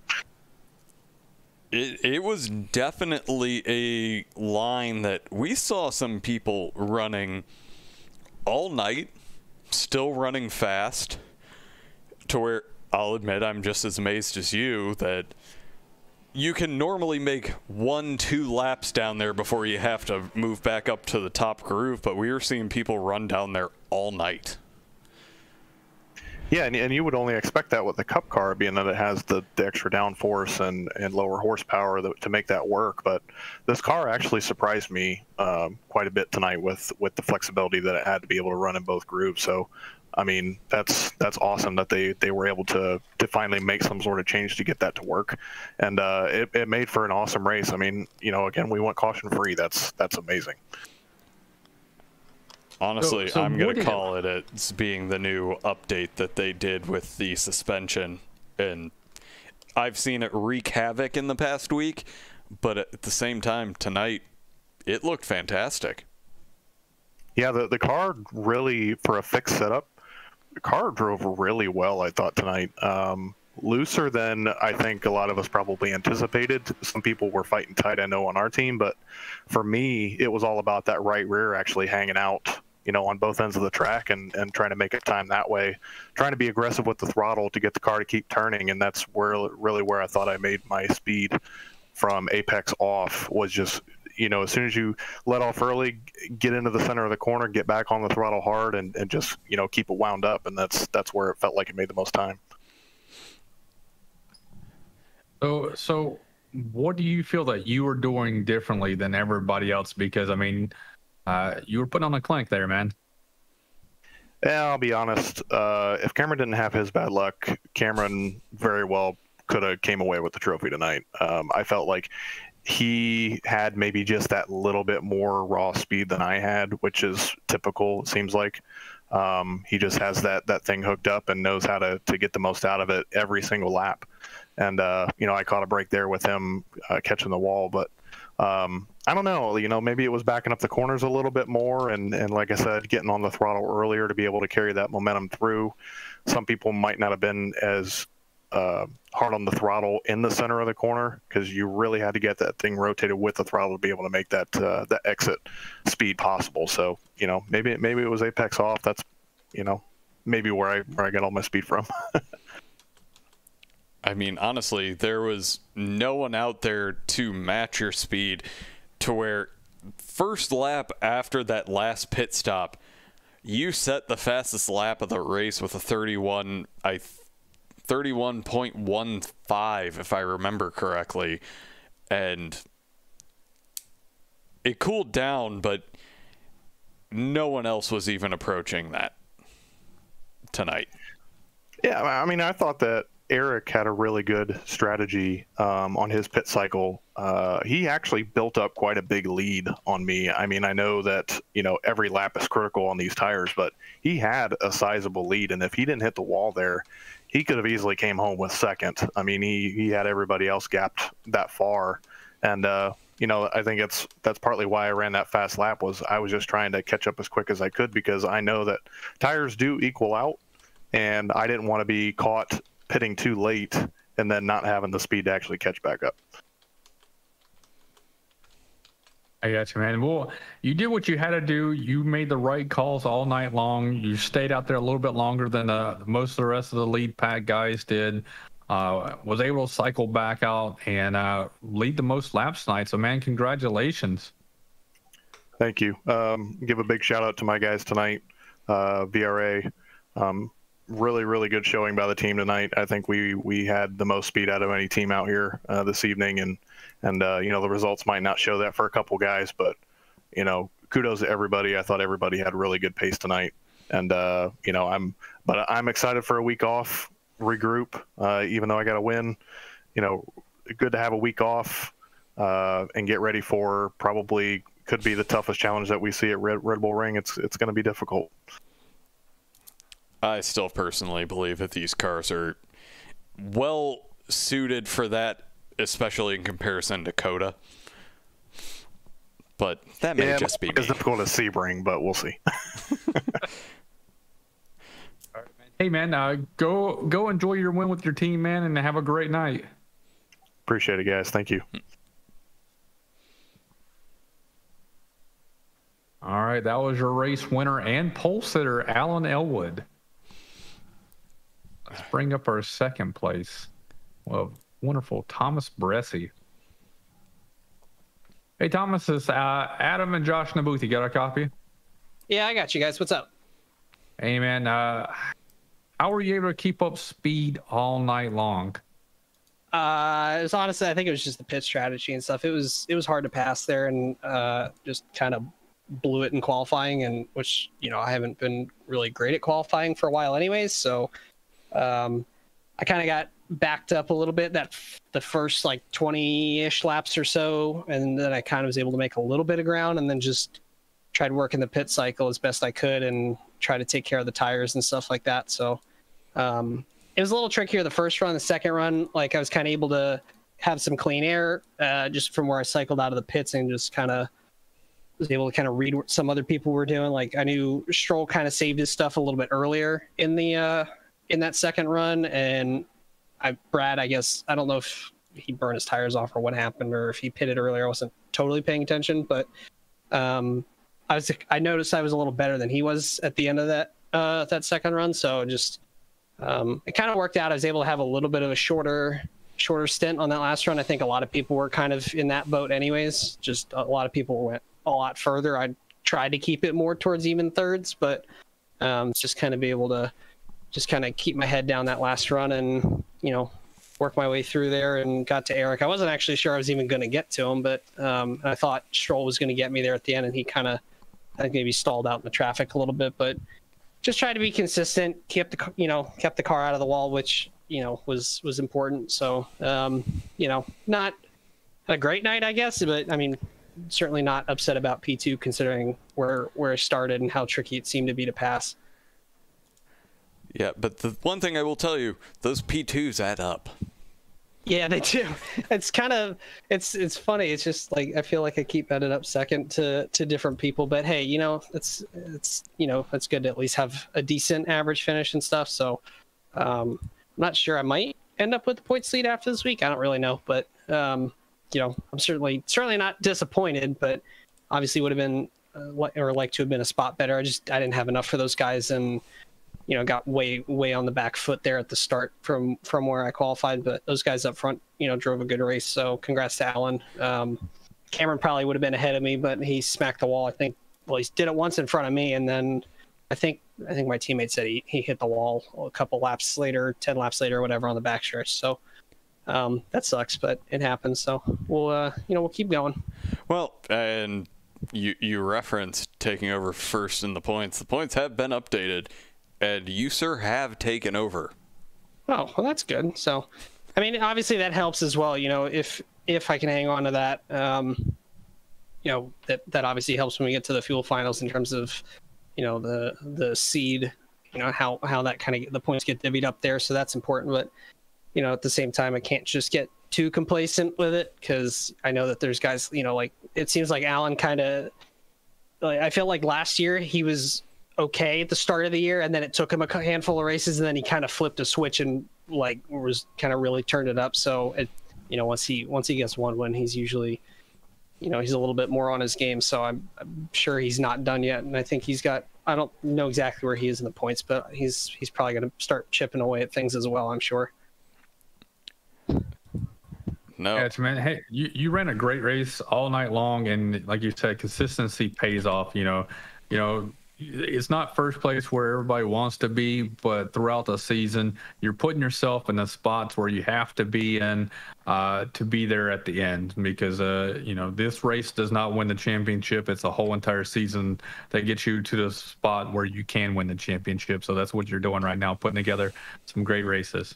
Speaker 3: It, it was definitely a line that we saw some people running all night, still running fast, to where I'll admit I'm just as amazed as you that you can normally make one, two laps down there before you have to move back up to the top groove, but we were seeing people run down there all night.
Speaker 4: Yeah, and, and you would only expect that with the Cup car, being that it has the, the extra downforce and, and lower horsepower that, to make that work. But this car actually surprised me um, quite a bit tonight with with the flexibility that it had to be able to run in both grooves. So, I mean, that's that's awesome that they, they were able to to finally make some sort of change to get that to work, and uh, it, it made for an awesome race. I mean, you know, again, we went caution free. That's that's amazing.
Speaker 3: Honestly,
Speaker 2: So- so
Speaker 3: I'm going to call it as being the new update that they did with the suspension. And I've seen it wreak havoc in the past week, but at the same time, tonight, it looked fantastic.
Speaker 4: Yeah, the the car really for a fixed setup, car drove really well. I thought tonight, um, looser than I think a lot of us probably anticipated. Some people were fighting tight, I know, on our team, but for me, it was all about that right rear actually hanging out, you know, on both ends of the track and and trying to make it time that way, trying to be aggressive with the throttle to get the car to keep turning, and that's where really where I thought I made my speed from apex off was just you know as soon as you let off early get into the center of the corner get back on the throttle hard and, and just you know keep it wound up and that's that's where it felt like it made the most time
Speaker 2: So so what do you feel that you were doing differently than everybody else? Because I mean, uh, you were putting on a clank there, man.
Speaker 4: yeah i'll be honest uh, if cameron didn't have his bad luck cameron very well could have came away with the trophy tonight um, i felt like he had maybe just that little bit more raw speed than i had which is typical it seems like um, he just has that that thing hooked up and knows how to, to get the most out of it every single lap and uh, you know I caught a break there with him uh, catching the wall, but um, I don't know. You know, maybe it was backing up the corners a little bit more, and and like I said, getting on the throttle earlier to be able to carry that momentum through. Some people might not have been as uh, hard on the throttle in the center of the corner because you really had to get that thing rotated with the throttle to be able to make that uh, exit speed possible. So you know, maybe maybe it was apex off. That's you know, maybe where I where I got all my speed from.
Speaker 3: I mean, honestly, there was no one out there to match your speed to where first lap after that last pit stop, you set the fastest lap of the race with a 31 I 31.15 if I remember correctly. And it cooled down, but no one else was even approaching that tonight.
Speaker 4: Yeah, I mean, I thought that Eric had a really good strategy um, on his pit cycle. Uh, he actually built up quite a big lead on me. I mean, I know that you know every lap is critical on these tires, but he had a sizable lead, and if he didn't hit the wall there, he could have easily came home with second. I mean, he he had everybody else gapped that far, and uh, you know, I think it's that's partly why I ran that fast lap was I was just trying to catch up as quick as I could because I know that tires do equal out, and I didn't want to be caught pitting too late and then not having the speed to actually catch back up.
Speaker 2: I got you, man. Well, you did what you had to do. You made the right calls all night long. You stayed out there a little bit longer than uh, most of the rest of the lead pack guys did. Uh, was able to cycle back out and uh, lead the most laps tonight. So, man, congratulations.
Speaker 4: Thank you. Um, give a big shout out to my guys tonight, uh, VRA. Um, really, really good showing by the team tonight. I think we we had the most speed out of any team out here uh, this evening, and and uh, you know the results might not show that for a couple guys, but you know kudos to everybody. I thought everybody had really good pace tonight, and uh, you know I'm but I'm excited for a week off, regroup. Uh, even though I got to win, you know, good to have a week off uh, and get ready for probably could be the toughest challenge that we see at Red, Red Bull Ring. It's it's going to be difficult.
Speaker 3: I still personally believe that these cars are well suited for that, especially in comparison to COTA. But that may
Speaker 4: yeah,
Speaker 3: just be
Speaker 4: it's
Speaker 3: me.
Speaker 4: difficult to Sebring, but we'll see.
Speaker 2: Hey, man, uh, go go enjoy your win with your team, man, and have a great night.
Speaker 4: Appreciate it, guys. Thank you.
Speaker 2: All right, that was your race winner and pole sitter, Alan Elwood. Let's bring up our second place. Well, wonderful Thomas Baresi. Hey, Thomas, is uh, Adam and Josh Nabuthi got a copy?
Speaker 5: Yeah, I got you guys. What's up?
Speaker 2: Hey, man, uh, how were you able to keep up speed all night long?
Speaker 5: Uh, it was honestly, I think it was just the pit strategy and stuff. It was it was hard to pass there, and uh, just kind of blew it in qualifying, and which you know I haven't been really great at qualifying for a while, anyways. So, um, I kind of got backed up a little bit that the first like 20-ish laps or so, and then I kind of was able to make a little bit of ground, and then just tried working the pit cycle as best I could, and try to take care of the tires and stuff like that. So. Um, it was a little trickier the first run. The second run, like I was kind of able to have some clean air uh, just from where I cycled out of the pits and just kind of was able to kind of read what some other people were doing. Like I knew Stroll kind of saved his stuff a little bit earlier in the uh, in that second run, and I Brad, I guess I don't know if he burned his tires off or what happened, or if he pitted earlier. I wasn't totally paying attention, but um, I was I noticed I was a little better than he was at the end of that uh, that second run. So just um, it kind of worked out. I was able to have a little bit of a shorter shorter stint on that last run. I think a lot of people were kind of in that boat anyways. Just a lot of people went a lot further. I tried to keep it more towards even thirds, but um, just kind of be able to just kind of keep my head down that last run and you know work my way through there and got to Eric. I wasn't actually sure I was even going to get to him, but um, I thought Stroll was going to get me there at the end, and he kind of I think maybe stalled out in the traffic a little bit, but just tried to be consistent, kept the you know kept the car out of the wall, which you know was was important. So um, you know not a great night, I guess, but I mean certainly not upset about P2 considering where where I started and how tricky it seemed to be to pass.
Speaker 3: Yeah, but the one thing I will tell you, those P2s add up.
Speaker 5: Yeah, they do. It's kind of it's it's funny. It's just like I feel like I keep ending up second to to different people, but hey, you know, it's it's you know, it's good to at least have a decent average finish and stuff. So, um, I'm not sure I might end up with the points lead after this week. I don't really know, but um, you know, I'm certainly certainly not disappointed, but obviously would have been uh, or like to have been a spot better. I just I didn't have enough for those guys, and you know got way way on the back foot there at the start from from where I qualified. But those guys up front, you know, drove a good race. So congrats to Alan. Um, Cameron probably would have been ahead of me, but he smacked the wall. I think. Well, he did it once in front of me, and then I think I think my teammate said he, he hit the wall a couple laps later, ten laps later, whatever on the backstretch. So um, that sucks, but it happens. So we'll uh, you know we'll keep going.
Speaker 3: Well, and you you referenced taking over first in the points. The points have been updated, and you sir have taken over.
Speaker 5: Oh well, that's good. So, I mean, obviously that helps as well. You know, if if I can hang on to that, um, you know, that that obviously helps when we get to the fuel finals in terms of, you know, the the seed. You know how how that kind of the points get divvied up there. So that's important, but you know, at the same time, I can't just get too complacent with it because I know that there's guys, you know, like it seems like Alan kind of, like, I feel like last year he was okay at the start of the year and then it took him a handful of races and then he kind of flipped a switch and like was kind of really turned it up. So it, you know, once he, once he gets one win, he's usually, you know, he's a little bit more on his game. So I'm, I'm sure he's not done yet. And I think he's got, I don't know exactly where he is in the points, but he's, he's probably going to start chipping away at things as well. I'm sure.
Speaker 3: No.
Speaker 2: Yeah, man. Hey, you, you ran a great race all night long, and like you said, consistency pays off. You know, you know, it's not first place where everybody wants to be, but throughout the season, you're putting yourself in the spots where you have to be in uh, to be there at the end. Because uh, you know, this race does not win the championship; it's a whole entire season that gets you to the spot where you can win the championship. So that's what you're doing right now, putting together some great races.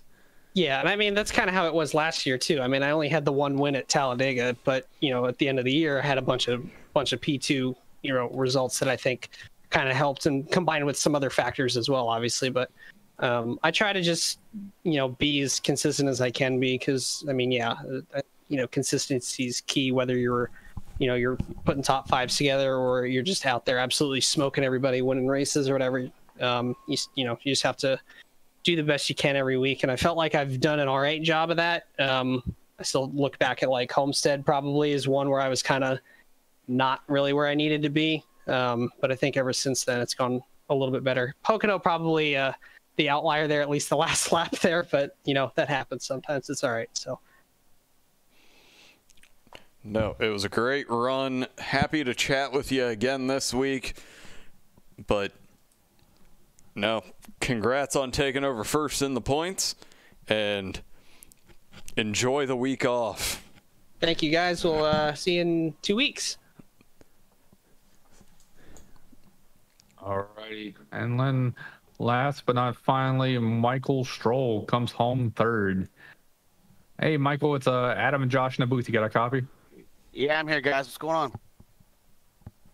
Speaker 5: Yeah, and I mean that's kind of how it was last year too. I mean, I only had the one win at Talladega, but you know, at the end of the year, I had a bunch of bunch of P two you know results that I think kind of helped, and combined with some other factors as well, obviously. But um, I try to just you know be as consistent as I can be because I mean, yeah, uh, you know, consistency is key. Whether you're you know you're putting top fives together or you're just out there absolutely smoking everybody, winning races or whatever. Um, you, you know, you just have to do the best you can every week. And I felt like I've done an all right job of that. Um, I still look back at like Homestead probably is one where I was kind of not really where I needed to be. Um, but I think ever since then it's gone a little bit better. Pocono probably uh, the outlier there, at least the last lap there. But you know that happens sometimes. It's all right. So.
Speaker 3: No, it was a great run. Happy to chat with you again this week. But no, congrats on taking over first in the points and enjoy the week off.
Speaker 5: Thank you guys. We'll uh, see you in two weeks.
Speaker 2: Alrighty. And then last but not finally, Michael Stroll comes home third. Hey, Michael, it's uh, Adam and Josh in the booth. You got a copy?
Speaker 6: Yeah, I'm here, guys. What's going on?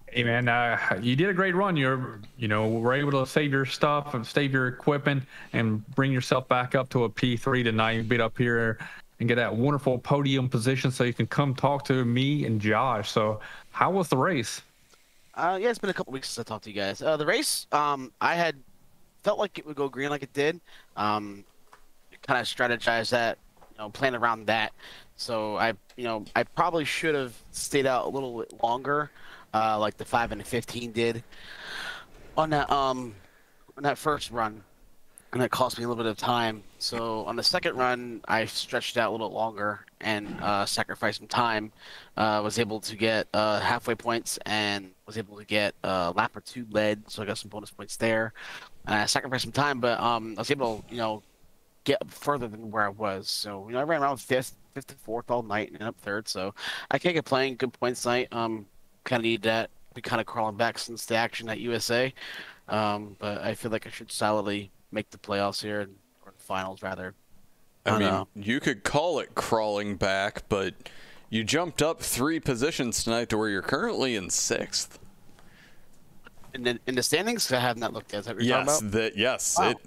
Speaker 2: Hey man, uh, you did a great run. You're, you know, we were able to save your stuff and save your equipment and bring yourself back up to a P3 tonight. You beat up here and get that wonderful podium position so you can come talk to me and Josh. So, how was the race?
Speaker 6: Uh, yeah, it's been a couple weeks since I talked to you guys. Uh, the race, um, I had felt like it would go green like it did. Um, kind of strategized that, you know, planned around that. So I, you know, I probably should have stayed out a little bit longer uh, like the five and the fifteen did on that um on that first run, and it cost me a little bit of time. So on the second run, I stretched out a little longer and uh, sacrificed some time. Uh, was able to get uh, halfway points and was able to get a uh, lap or two led, so I got some bonus points there. And I sacrificed some time, but um, I was able to you know get further than where I was. So you know I ran around fifth, fifth and fourth all night and up third. So I can't complain. Good points night. Um, kind of need that. Be kind of crawling back since the action at USA, um, but I feel like I should solidly make the playoffs here or the finals rather.
Speaker 3: I, I mean, know. you could call it crawling back, but you jumped up three positions tonight to where you're currently in sixth.
Speaker 6: In the, in the standings, I have not looked at. That
Speaker 3: yes, that yes. Wow. It...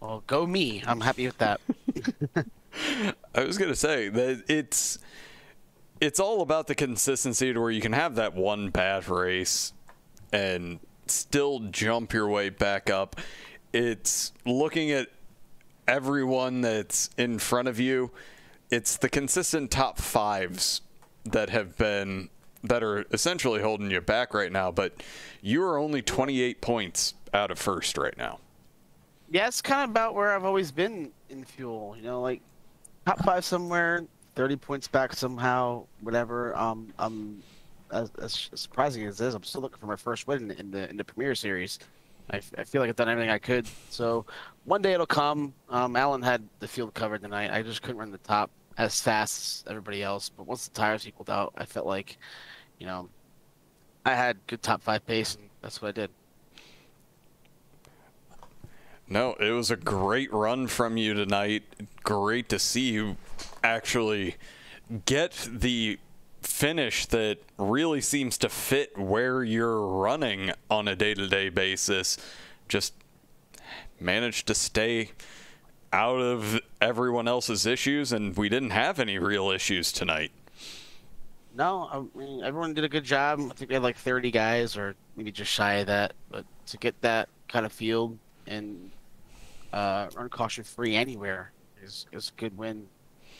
Speaker 6: Well, go me. I'm happy with that.
Speaker 3: I was gonna say that it's it's all about the consistency to where you can have that one bad race and still jump your way back up. It's looking at everyone that's in front of you. It's the consistent top fives that have been that are essentially holding you back right now, but you are only 28 points out of first right now.
Speaker 6: Yeah, it's kind of about where I've always been in fuel. You know, like top five somewhere, 30 points back somehow, whatever. Um, um, as, as surprising as this, I'm still looking for my first win in the in the Premier Series. I, I feel like I've done everything I could. So one day it'll come. Um, Alan had the field covered tonight. I just couldn't run the top as fast as everybody else. But once the tires equaled out, I felt like, you know, I had good top five pace, and that's what I did.
Speaker 3: No, it was a great run from you tonight. Great to see you actually get the finish that really seems to fit where you're running on a day to day basis. Just managed to stay out of everyone else's issues, and we didn't have any real issues tonight.
Speaker 6: No, I mean everyone did a good job. I think we had like 30 guys, or maybe just shy of that. But to get that kind of field and uh, run caution free anywhere is is a good win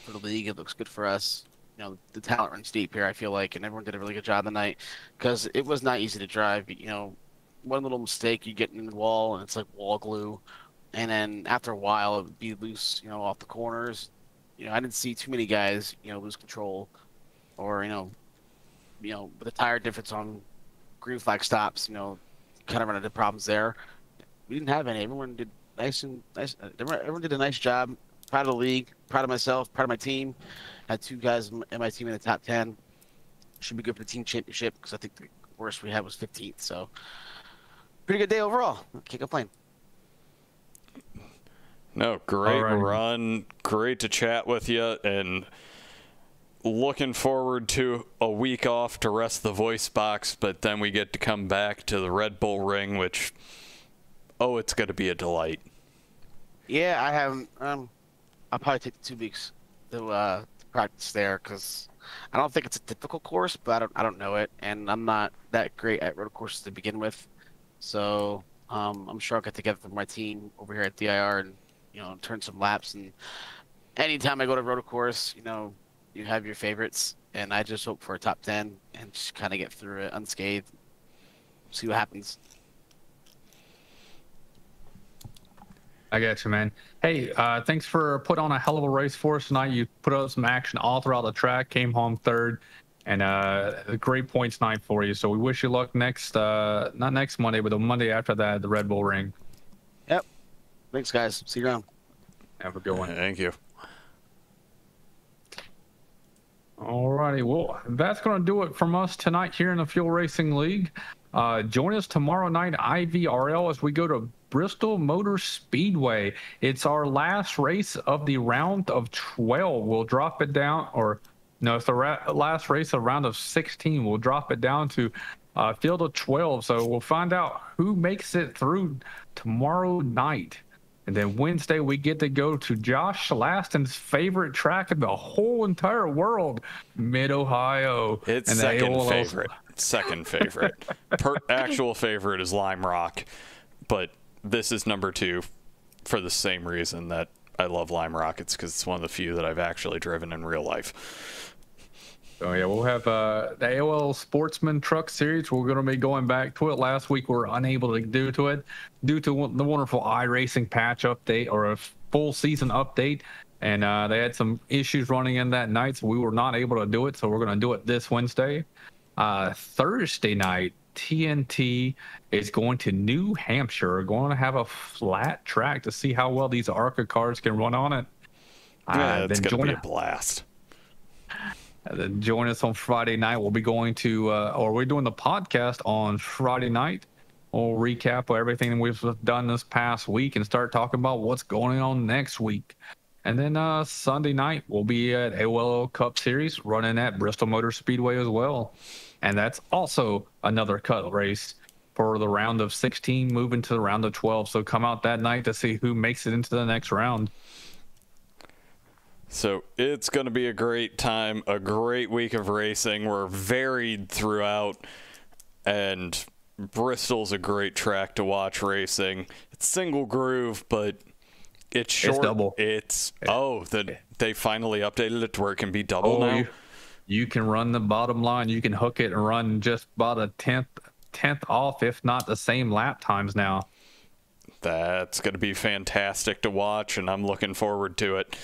Speaker 6: for the league. It looks good for us. You know, the talent runs deep here. I feel like, and everyone did a really good job tonight because it was not easy to drive. You know, one little mistake, you get in the wall, and it's like wall glue. And then after a while, it would be loose. You know, off the corners. You know, I didn't see too many guys. You know, lose control or you know, you know, with the tire difference on green flag stops, you know, kind of run into problems there. We didn't have any. Everyone did nice and nice. Everyone did a nice job. Proud of the league. Proud of myself. Proud of my team. Had two guys in my team in the top ten. Should be good for the team championship because I think the worst we had was 15th. So pretty good day overall. Can't complain.
Speaker 3: No, great run. Great to chat with you and looking forward to a week off to rest the voice box, but then we get to come back to the Red Bull Ring, which oh, it's going to be a delight.
Speaker 6: Yeah, I have. Um, I'll probably take two weeks to, uh, to practice there because I don't think it's a difficult course, but I don't I don't know it, and I'm not that great at road courses to begin with. So um, I'm sure I'll get together with my team over here at DIR and you know turn some laps. And anytime I go to road course, you know you have your favorites, and I just hope for a top ten and just kind of get through it unscathed. See what happens.
Speaker 2: I got you, man. Hey, uh, thanks for putting on a hell of a race for us tonight. You put up some action all throughout the track, came home third, and uh, great points night for you. So we wish you luck next, uh, not next Monday, but the Monday after that, the Red Bull Ring.
Speaker 6: Yep. Thanks, guys. See you around.
Speaker 2: Have a good one.
Speaker 3: Thank you.
Speaker 2: All righty. well, that's going to do it from us tonight here in the Fuel Racing League. Uh, join us tomorrow night, IVRL, as we go to Bristol Motor Speedway. It's our last race of the round of 12. We'll drop it down, or no, it's the ra- last race of round of 16. We'll drop it down to uh, field of 12. So we'll find out who makes it through tomorrow night. And then Wednesday, we get to go to Josh Laston's favorite track in the whole entire world, Mid Ohio.
Speaker 3: It's second favorite. Second favorite. per, actual favorite is Lime Rock, but this is number two for the same reason that I love Lime Rockets because it's one of the few that I've actually driven in real life.
Speaker 2: Oh yeah, we'll have uh, the AOL Sportsman Truck Series. We're going to be going back to it. Last week we were unable to do to it due to the wonderful iRacing patch update or a full season update, and uh, they had some issues running in that night, so we were not able to do it. So we're going to do it this Wednesday. Uh, Thursday night, TNT is going to New Hampshire. Going to have a flat track to see how well these ARCA cars can run on it.
Speaker 3: Yeah, uh, it's going to be a blast.
Speaker 2: Uh, then join us on Friday night. We'll be going to, uh, or we're doing the podcast on Friday night. We'll recap everything we've done this past week and start talking about what's going on next week. And then uh, Sunday night, we'll be at AOL Cup Series running at Bristol Motor Speedway as well. And that's also another cut race for the round of 16, moving to the round of 12. So come out that night to see who makes it into the next round.
Speaker 3: So it's going to be a great time, a great week of racing. We're varied throughout, and Bristol's a great track to watch racing. It's single groove, but it's short.
Speaker 2: It's double.
Speaker 3: It's oh, the, they finally updated it to where it can be double
Speaker 2: oh,
Speaker 3: now.
Speaker 2: You, you can run the bottom line. You can hook it and run just about a tenth tenth off, if not the same lap times now.
Speaker 3: That's going to be fantastic to watch, and I'm looking forward to it.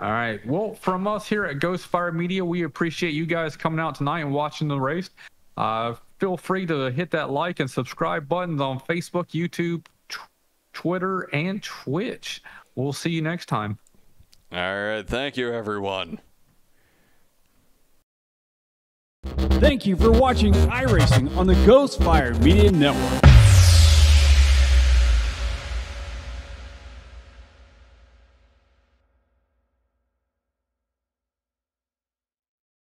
Speaker 2: All right. Well, from us here at Ghostfire Media, we appreciate you guys coming out tonight and watching the race. Uh, feel free to hit that like and subscribe buttons on Facebook, YouTube, Twitter, and Twitch. We'll see you next time.
Speaker 3: All right. Thank you, everyone.
Speaker 1: Thank you for watching iRacing on the Ghostfire Media Network.